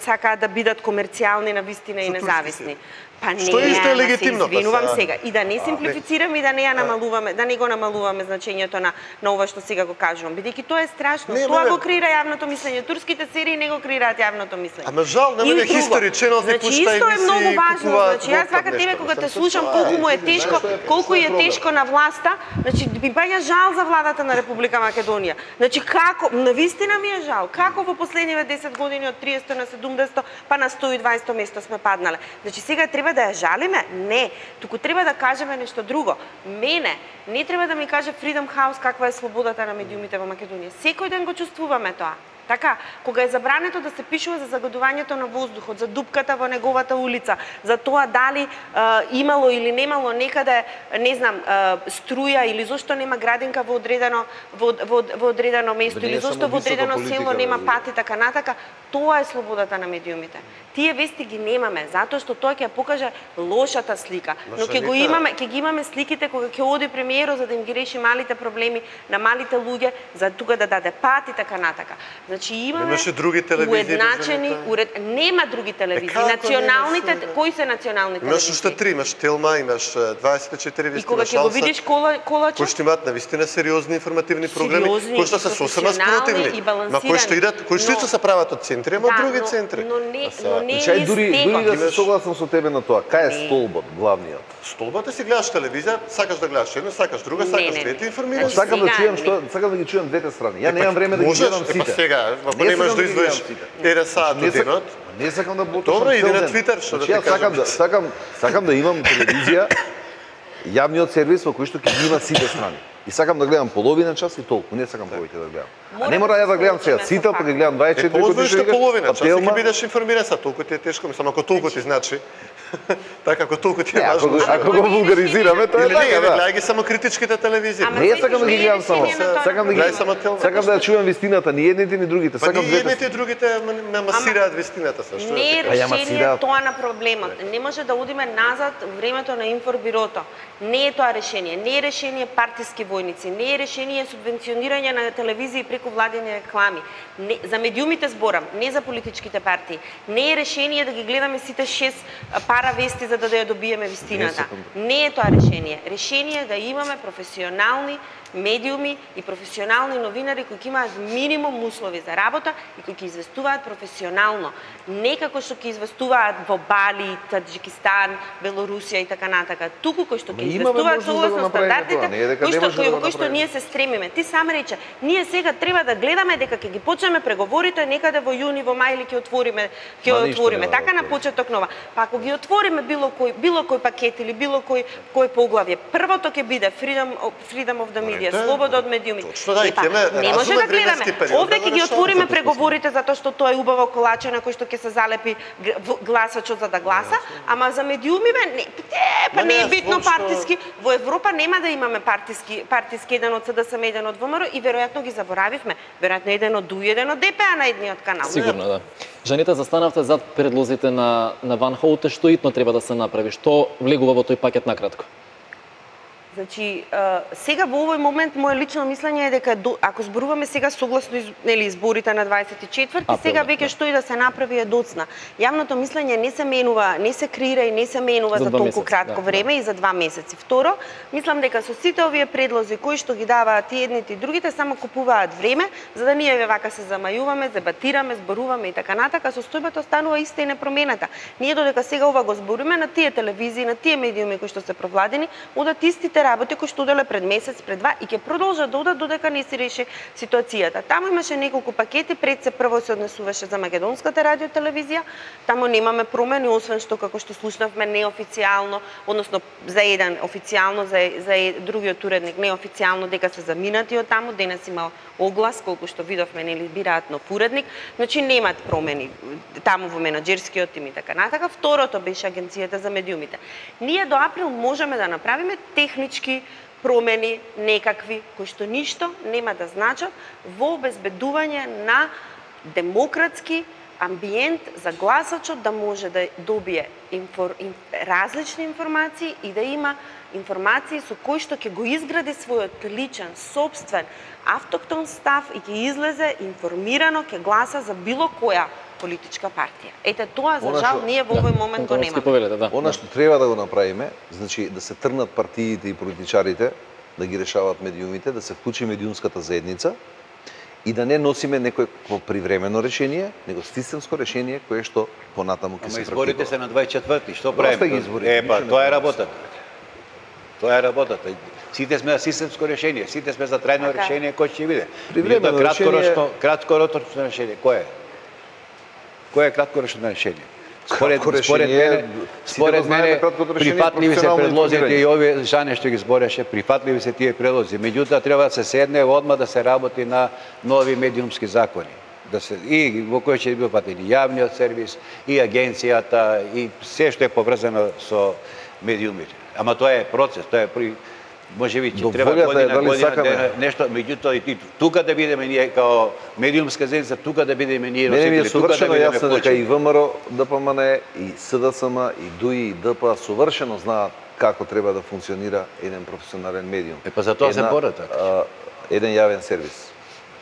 сакаат да бидат комерцијални на вистина и независни. Па не, Што исто е се легитимно, па извинувам сега. сега. И да не симплифицираме и да не ја намалуваме, да не го намалуваме значењето на на ова што сега го кажувам, бидејќи тоа е страшно. Не, тоа ме- го креира јавното мислење. Турските серии не го креираат јавното мислење. Ама жал, нема И да друго, History Channel ти Значи пушта исто е многу важно, значи јас водка, вака тебе кога те слушам е, колку му е тешко, е- колку е е тешко на власта, значи би баја жал за владата на Република Македонија. Значи како, на вистина ми е жал, како во последниве 10 години од 30 на 70 па на 120 место сме паднале. Значи сега треба да ја жалиме? Не, туку треба да кажеме нешто друго. Мене не треба да ми каже Freedom House каква е слободата на медиумите во Македонија. Секој ден го чувствуваме тоа. Така, кога е забрането да се пишува за загадувањето на воздухот, за дупката во неговата улица, за тоа дали е, имало или немало некаде, не знам, е, струја или зошто нема градинка во одредено во, во, во одредено место или зошто во одредено село нема луѓе. пат и така натака, тоа е слободата на медиумите. Тие вести ги немаме, затоа што тоа ќе покаже лошата слика. Но ќе го имаме, ќе ги имаме сликите кога ќе оди премиерот за да им ги реши малите проблеми на малите луѓе, за тука да даде пат и така натака. Значи имаме Немаше други телевизии уедначени, без уред... нема други телевизии. како националните, нема, кои се националните Имаш телевизии? уште три, имаш Телма, имаш е, 24 И вести, кога имаш ќе го видиш кола, колача, кои што имаат на вистина сериозни информативни програми, Сериозни, кои што се сосема професионални спротивни. и Ма кои што идат, кои што Но- се прават од центри, ама да, други но, центри. Но не, А са- но не Значи, ај е дури, дури да се согласам со тебе на тоа. Кај е Не. столбот, главниот? Столбата си гледаш телевизија, сакаш да гледаш едно, сакаш друга, Не, сакаш не, двете, не. информираш. Значи, Сакам да чујам не. што, сакам да ги чујам двете страни. Ја Епа, немам време да ги гледам епа сите. сега, ако Не немаш сакам да саат Не од сак- денот, Не сакам да Добро, потушам иди на. Твитер, што да Значи, ти јас сакам кажам. да сакам сакам да имам телевизија јавниот сервис во кој што ќе има сите страни. И сакам да гледам половина час и толку, не сакам повеќе да гледам. А не мора да ја да се гледам сега научиме со сите, па ги гледам 24 Е, половина што што половина, час ќе бидеш информиран, са толку ти е тешко, мислам, ако толку ти значи. [LAUGHS] така, ако толку ти е Не, ако, важно. го- ако го вулгаризираме, тоа е така, да. гледај ги само критичките телевизии. Ама Не, ја сакам да ги гледам само. Сакам да ги само телма. Сакам да ја чувам вистината, ни едните ни другите. Па Сакам двете. едните и другите ме- масираат вистината се, што Не е да решение тоа на проблемот. Не може да одиме назад во времето на информбирото. Не е тоа решение. Не е решение партиски војници. Не е решение субвенционирање на телевизии преку владени реклами. Не, за медиумите зборам, не за политичките партии. Не е решение да ги гледаме сите шест а, пара вести за да, ја добиеме вистината. Не е тоа решение. Решение е да имаме професионални медиуми и професионални новинари кои ќе имаат минимум услови за работа и кои ќе известуваат професионално. Не како што ќе известуваат во Бали, Таджикистан, Белорусија и така натака. Туку кои што ќе известуваат да согласно направиме стандардите, тоа, дека кои што да кои кои што ние се стремиме. Ти сам рече, ние сега треба да гледаме дека ќе ги почнеме преговорите некаде во јуни, во мај или ќе отвориме, ќе отвориме. да Така на почеток нова. Па ако ги отвориме било кој било кој пакет или било кој кој поглавје, првото ќе биде freedom freedom of the media медија, слобода од медиумите. точно да, Епа, ќе ме не може да гледаме. период Овде да ќе ги отвориме за тоа. преговорите затоа што тоа е убаво колаче на кој што ќе се залепи гласачот за да гласа, ама за медиумиве не, те, па Ма не не, е битно партиски. Во Европа нема да имаме партиски партиски еден од СДСМ, еден од ВМРО и веројатно ги заборавивме. Веројатно еден од ДУ, еден од ДПА на едниот канал. Сигурно, да. Жените застанавте зад предлозите на, на Ван Хоуте, што итно треба да се направи? Што влегува во тој пакет накратко? Значи, сега во овој момент моје лично мислење е дека ако зборуваме сега согласно из, нели изборите на 24 Април, сега да, веќе да. што и да се направи е доцна. Јавното мислење не се менува, не се креира и не се менува За за, толку месеци, кратко да, време и за два месеци. Второ, мислам дека со сите овие предлози кои што ги даваат и едните и другите само купуваат време за да ние вака се замајуваме, дебатираме, зборуваме и така натака, состојбата останува иста и непроменета. Ние додека сега ова го збориме на тие телевизии, на тие медиуми кои што се провладени, одат истите работи кои што оделе пред месец, пред два и ќе продолжат да одат додека не се реши ситуацијата. Таму имаше неколку пакети, пред се прво се однесуваше за македонската радиотелевизија. таму немаме промени освен што како што слушнавме неофицијално, односно за еден официјално, за, за другиот уредник неофицијално дека се заминати од таму, денес има оглас колку што видовме нели бираат нов уредник, значи немат промени таму во менаџерскиот тим и така натака. Второто беше агенцијата за медиумите. Ние до април можеме да направиме технички промени некакви кои што ништо нема да значат во обезбедување на демократски амбиент за гласачот да може да добие инфор, различни информации и да има информации со кои што ќе го изгради својот личен, собствен, автоктон став и ќе излезе информирано, ќе гласа за било која политичка партија. Ете тоа за Она жал што- ние во овој момент го немаме. повелете, да. Она што треба да го направиме, значи да се трнат партиите и политичарите, да ги решаваат медиумите, да се вклучи медиумската заедница и да не носиме некој привремено решение, него системско решение кое што понатаму ќе се изборите се на 24-ти, што правиме? ги изборите, Е, па, тоа е работата. Тоа е работата. Сите сме за системско решение, сите сме за трајно Така решение кој ќе биде. Привремено краткоросно, решение- краткорочно решение, кое е? Кое е краткорочно решение? Според, Кратко според мене, сите според мене прифатливи се предлозите и овие Жане што ги збореше, прифатливи се тие предлози. Меѓутоа треба да се седне одма да се работи на нови медиумски закони. Да се и во кој ќе биде патен и јавниот сервис, и агенцијата, и се што е поврзано со медиумите. Ама тоа е процес, тоа е при може би ќе треба волјата е година, година, сакаме. нешто, меѓутоа и тука да бидеме ние као медиумска заедница, тука да бидеме ние Мене ми е да совршено бидеме јасно дека и ВМРО, ДПМН, и СДСМ, и ДУИ, и ДП совршено знаат како треба да функционира еден професионален медиум. Е, па за тоа се борат, така. Еден јавен сервис.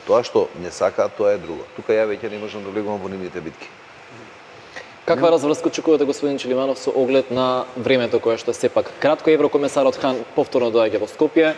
Тоа што не сакаат, тоа е друго. Тука ја веќе не можам да влегувам во нивните битки. Каква разврска очекувате господин Челиманов со оглед на времето кое што сепак кратко еврокомесарот Хан повторно доаѓа во Скопје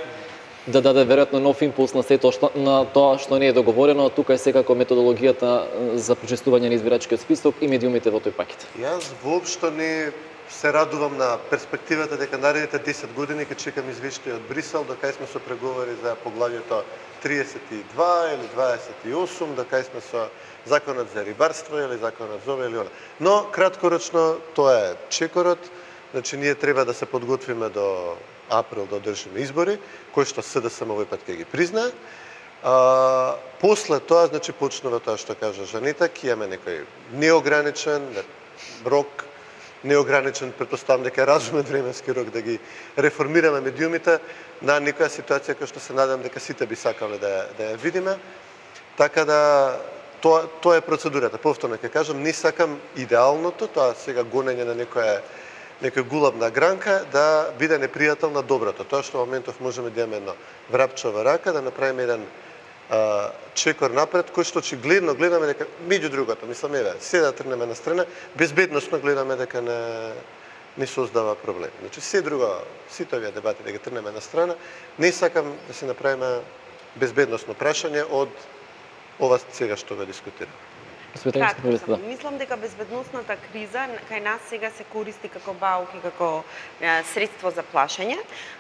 да даде веројатно нов импулс на сето што на тоа што не е договорено, тука е секако методологијата за прочистување на избирачкиот список и медиумите во тој пакет. Јас воопшто не се радувам на перспективата дека наредните 10 години ќе чекам извештај од Брисел, до кај сме со преговори за поглавјето 32 или 28, до кај сме со законот за рибарство или законот за ова или она. Но краткорочно тоа е чекорот, значи ние треба да се подготвиме до април да одржиме избори, кои што СДСМ овој пат ќе ги призна. А, после тоа, значи, почнува тоа што кажа Жанита, ќе имаме некој неограничен рок, неограничен, предпоставам дека е разумен временски рок да ги реформираме медиумите на некоја ситуација која што се надам дека сите би сакале да, ја- да ја видиме. Така да тоа тоа е процедурата. Повторно ќе кажам, не сакам идеалното, тоа сега гонење на некоја некој гулабна гранка да биде непријател на доброто. Тоа што во моментов можеме да имаме едно врапчова рака, да направиме еден а, чекор напред, кој што очигледно гледаме дека, меѓу другото, мислам, еве, се да трнеме на страна, безбедносно гледаме дека не, не создава проблем. Значи, се друго, сите овие дебати да ги трнеме на страна, не сакам да се направиме безбедносно прашање од ова сега што го дискутираме. Да. само. Мислам дека безбедносната криза кај нас сега се користи како баук и како средство за плашење,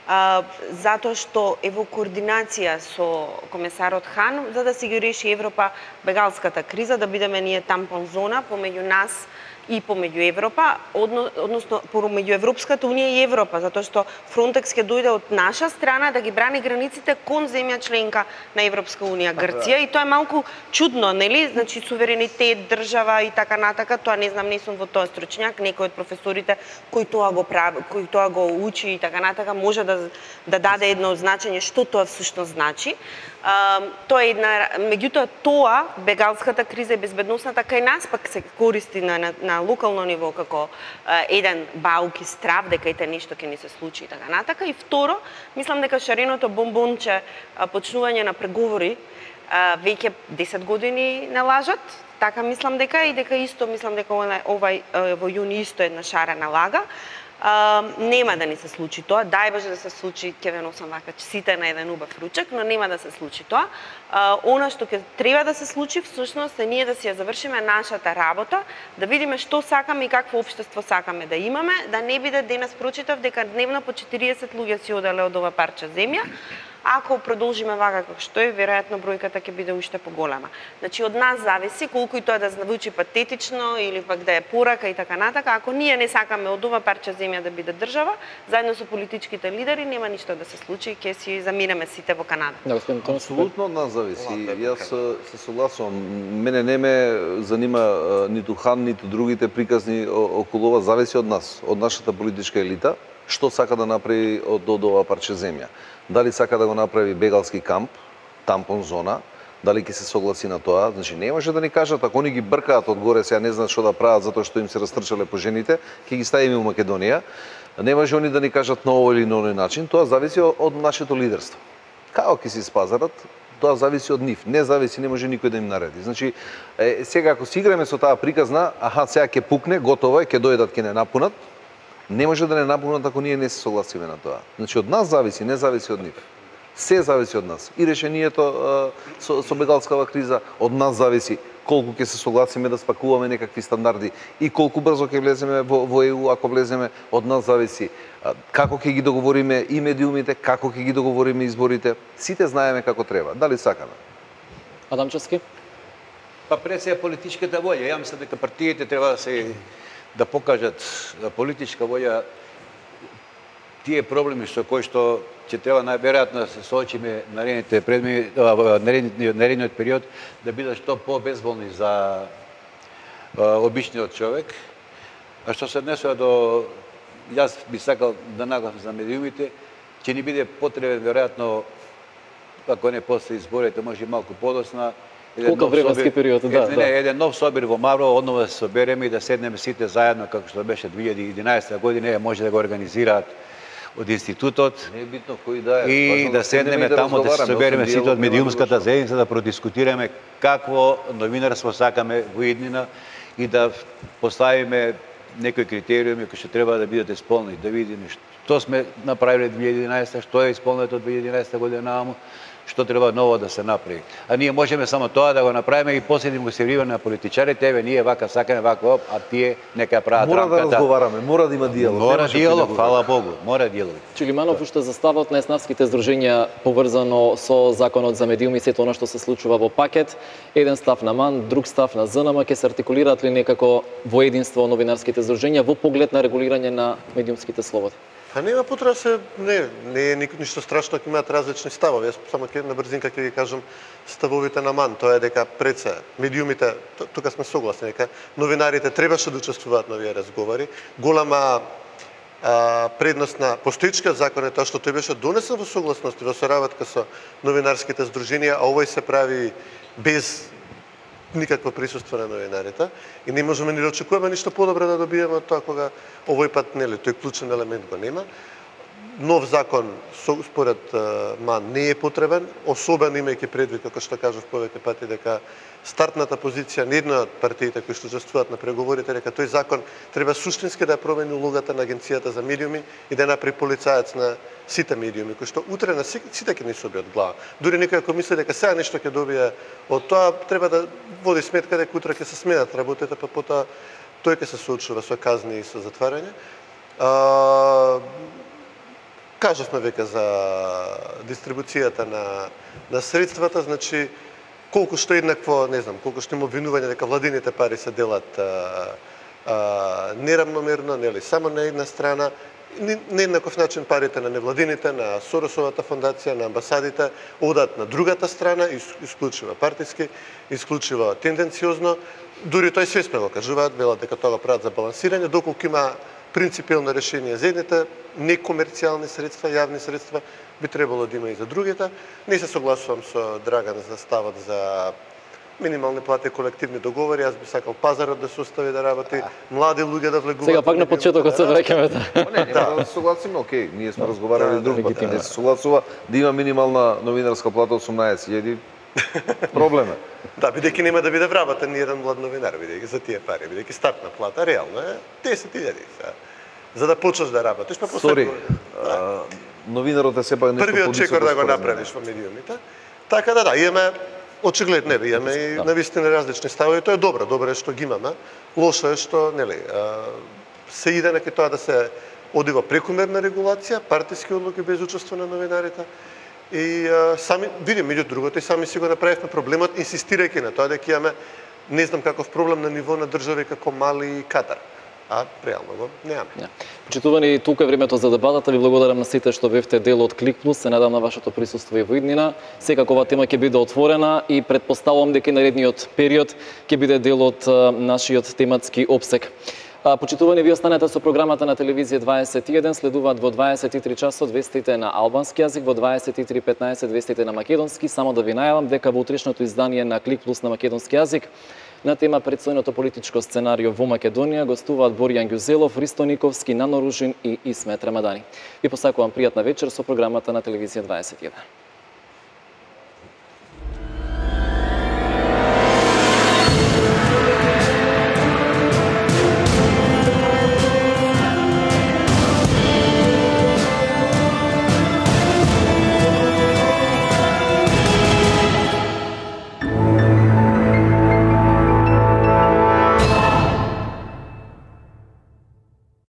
а, затоа што е во координација со комесарот Хан за да се ги реши Европа бегалската криза, да бидеме ние тампон зона помеѓу нас и помеѓу Европа, одно, односно помеѓу Европската унија и Европа, затоа што Фронтекс ќе дојде од наша страна да ги брани границите кон земја членка на Европска унија, Грција, и тоа е малку чудно, нели? Значи суверенитет, држава и така натака, тоа не знам, не сум во тоа стручњак, некој од професорите кој тоа го прави, кој тоа го учи и така натака може да да даде едно значење што тоа всушност значи. Тоа е една меѓутоа тоа бегалската криза и безбедносната кај нас пак се користи на, на, на локално ниво како а, еден бауки страв дека ете нешто ќе ни се случи и така натака. И второ мислам дека шареното бомбонче а, почнување на преговори а, веќе 10 години не лажат така мислам дека и дека исто мислам дека овај во јуни исто една шарена лага а, нема да ни се случи тоа. Дај Боже да се случи, ќе ве носам вака сите на еден убав ручек, но нема да се случи тоа. А, она што ќе треба да се случи всушност е ние да си ја завршиме нашата работа, да видиме што сакаме и какво општество сакаме да имаме, да не биде денес прочитав дека дневно по 40 луѓе си оделе од ова парче земја, Ако продолжиме вака како што е, веројатно бројката ќе биде уште поголема. Значи од нас зависи колку и тоа да звучи патетично или пак да е порака и така натака. Ако ние не сакаме од ова парче земја да биде држава, заедно со политичките лидери нема ништо да се случи и ќе си заминеме сите во Канада. Да, господин. Апсолутно од нас зависи. Јас се согласувам. Мене не ме занима ниту Хан, ниту другите приказни околу ова зависи од нас, од нашата политичка елита, што сака да направи од, од ова парче земја дали сака да го направи бегалски камп, тампон зона, дали ќе се согласи на тоа. Значи не може да ни кажат ако они ги бркаат одгоре сега не знаат што да прават затоа што им се растрчале по жените, ќе ги ставиме у Македонија. Не може они да ни кажат на овој или на оној начин, тоа зависи од нашето лидерство. Како ќе се спазарат, тоа зависи од нив. Не зависи, не може никој да им нареди. Значи, е, сега ако си играме со таа приказна, аха, сега ќе пукне, готово е, ќе дојдат, ќе не напунат, не може да не напомнат ако ние не се согласиме на тоа. Значи од нас зависи, не зависи од нив. Се зависи од нас. И решението со, со бегалскава криза од нас зависи колку ќе се согласиме да спакуваме некакви стандарди и колку брзо ќе влеземе во, во ЕУ, ако влеземе, од нас зависи како ќе ги договориме и медиумите, како ќе ги договориме изборите. Сите знаеме како треба. Дали сакаме? Адамчевски? Па пред се политичката волја. Ја мислам дека партиите треба да се да покажат политичка волја тие проблеми со кои што ќе треба најверојатно да се соочиме наредните предми наредниот период да бидат што побезболни за обичниот човек. А што се однесува до јас би сакал да нагласам за медиумите, ќе ни биде потребен веројатно ако не после изборите, може и малку подосна, Колку временски период, да, еден, да. еден нов собир во Мавро, одново да се собереме и да седнеме сите заедно како што беше 2011 година, може да го организираат од институтот. Не е битно кој да е. И да седнеме таму да се собереме сите од медиумската заедница да продискутираме какво новинарство сакаме во иднина и да поставиме некои критериуми кои што треба да бидат исполнети, да видиме што сме направиле 2011, што е исполнето од 2011 година наму, што треба ново да се направи. А ние можеме само тоа да го направиме и после да го сервираме на политичарите, еве ние вака сакаме вака, а тие нека прават мора рамката. Мора да разговараме, мора да има диалог. Мора диалог, фала Богу, мора диалог. Чилиманов уште заставот на еснавските здруженја поврзано со законот за медиуми сето она што се случува во пакет, еден став на МАН, друг став на ЗНМ, ќе се артикулираат ли некако во единство новинарските здруженја во поглед на регулирање на медиумските слободи? Па нема потреба се не не е ништо страшно ако имаат различни ставови. Јас само ќе на брзинка ќе ви кажам ставовите на МАН, тоа е дека пред се медиумите тука сме согласни дека новинарите требаше да учествуваат на овие разговори. Голема а, предност на постоечкиот закон е тоа што тој беше донесен во согласност и во соработка со новинарските здруженија, а овој се прави без никакво присуство на новинарите и не можеме ни да очекуваме ништо подобро да добиеме од тоа кога овој пат нели тој клучен елемент го нема. Нов закон според МАН не е потребен, особено имајќи предвид како што кажав повеќе пати дека стартната позиција на една од партиите кои што учествуваат на преговорите дека тој закон треба суштински да промени улогата на агенцијата за медиуми и да направи полицаец на сите медиуми кои што утре на сите ќе ни собиат глава. Дури некој ако мисли дека сега нешто ќе добие од тоа, треба да води сметка дека утре ќе се сменат работите, па потоа тој ќе се соочува со казни и со затварање. А, кажавме веќе за дистрибуцијата на на средствата, значи колку што еднакво, не знам, колку што има обвинување дека владините пари се делат а, а, неравномерно, нели, само на една страна, не еднаков начин парите на невладините, на Соросовата фондација, на амбасадите, одат на другата страна, исклучива исклучиво партиски, исклучиво тенденциозно. Дури тој свесно го кажуваат, велат дека тоа го прават за балансирање, доколку има принципиелно решение за едните, некомерцијални средства, јавни средства, би требало да има и за другите. Не се согласувам со Драган за ставот за минимални плати, колективни договори, јас би сакал пазарот да се остави да работи, млади луѓе да влегуваат. Сега пак на почетокот се да враќаме тоа. Па не, да се согласиме, окей, ние сме разговарали Да, друг да, пат. Не се согласува да има минимална новинарска плата 18.000. Проблем е. [LAUGHS] Да, бидејќи нема да биде вработен ни еден млад новинар, бидејќи за тие пари, бидејќи стартна плата реално е 10.000 сега. За да почнеш да работиш, па после Сори, новинарот е сепак нешто првиот чекор да го направиш во медиумите. Така да, да, имаме очигледно нели, имаме и Да. на вистина различни ставови, тоа е добро, добро е што ги имаме. Лошо е што, нели, се иде на тоа да се оди во прекумерна регулација, партиски одлуки без учество на новинарите. И а, сами, види, меѓу другото, и сами си го направивме проблемот, инсистирајќи на тоа дека имаме, не знам каков проблем на ниво на држави како Мали и Катар. А реално го немаме. Не. Почитувани, тука е времето за дебатата. Ви благодарам на сите што бевте дел од Клик Плюс. Се надам на вашето присуство и во иднина. Секако ова тема ќе биде отворена и предпоставувам дека и наредниот период ќе биде дел од нашиот тематски обсек. Почитувани, ви останете со програмата на телевизија 21, следуваат во 23 часот вестите на албански јазик, во 23.15 вестите на македонски. Само да ви најавам дека во утрешното издание на Клик Плюс на македонски јазик На тема предстојното политичко сценарио во Македонија гостуваат Боријан Гюзелов, Ристо Никовски, Нано Ружин и Исмет Рамадани. Ви посакувам пријатна вечер со програмата на телевизија 21.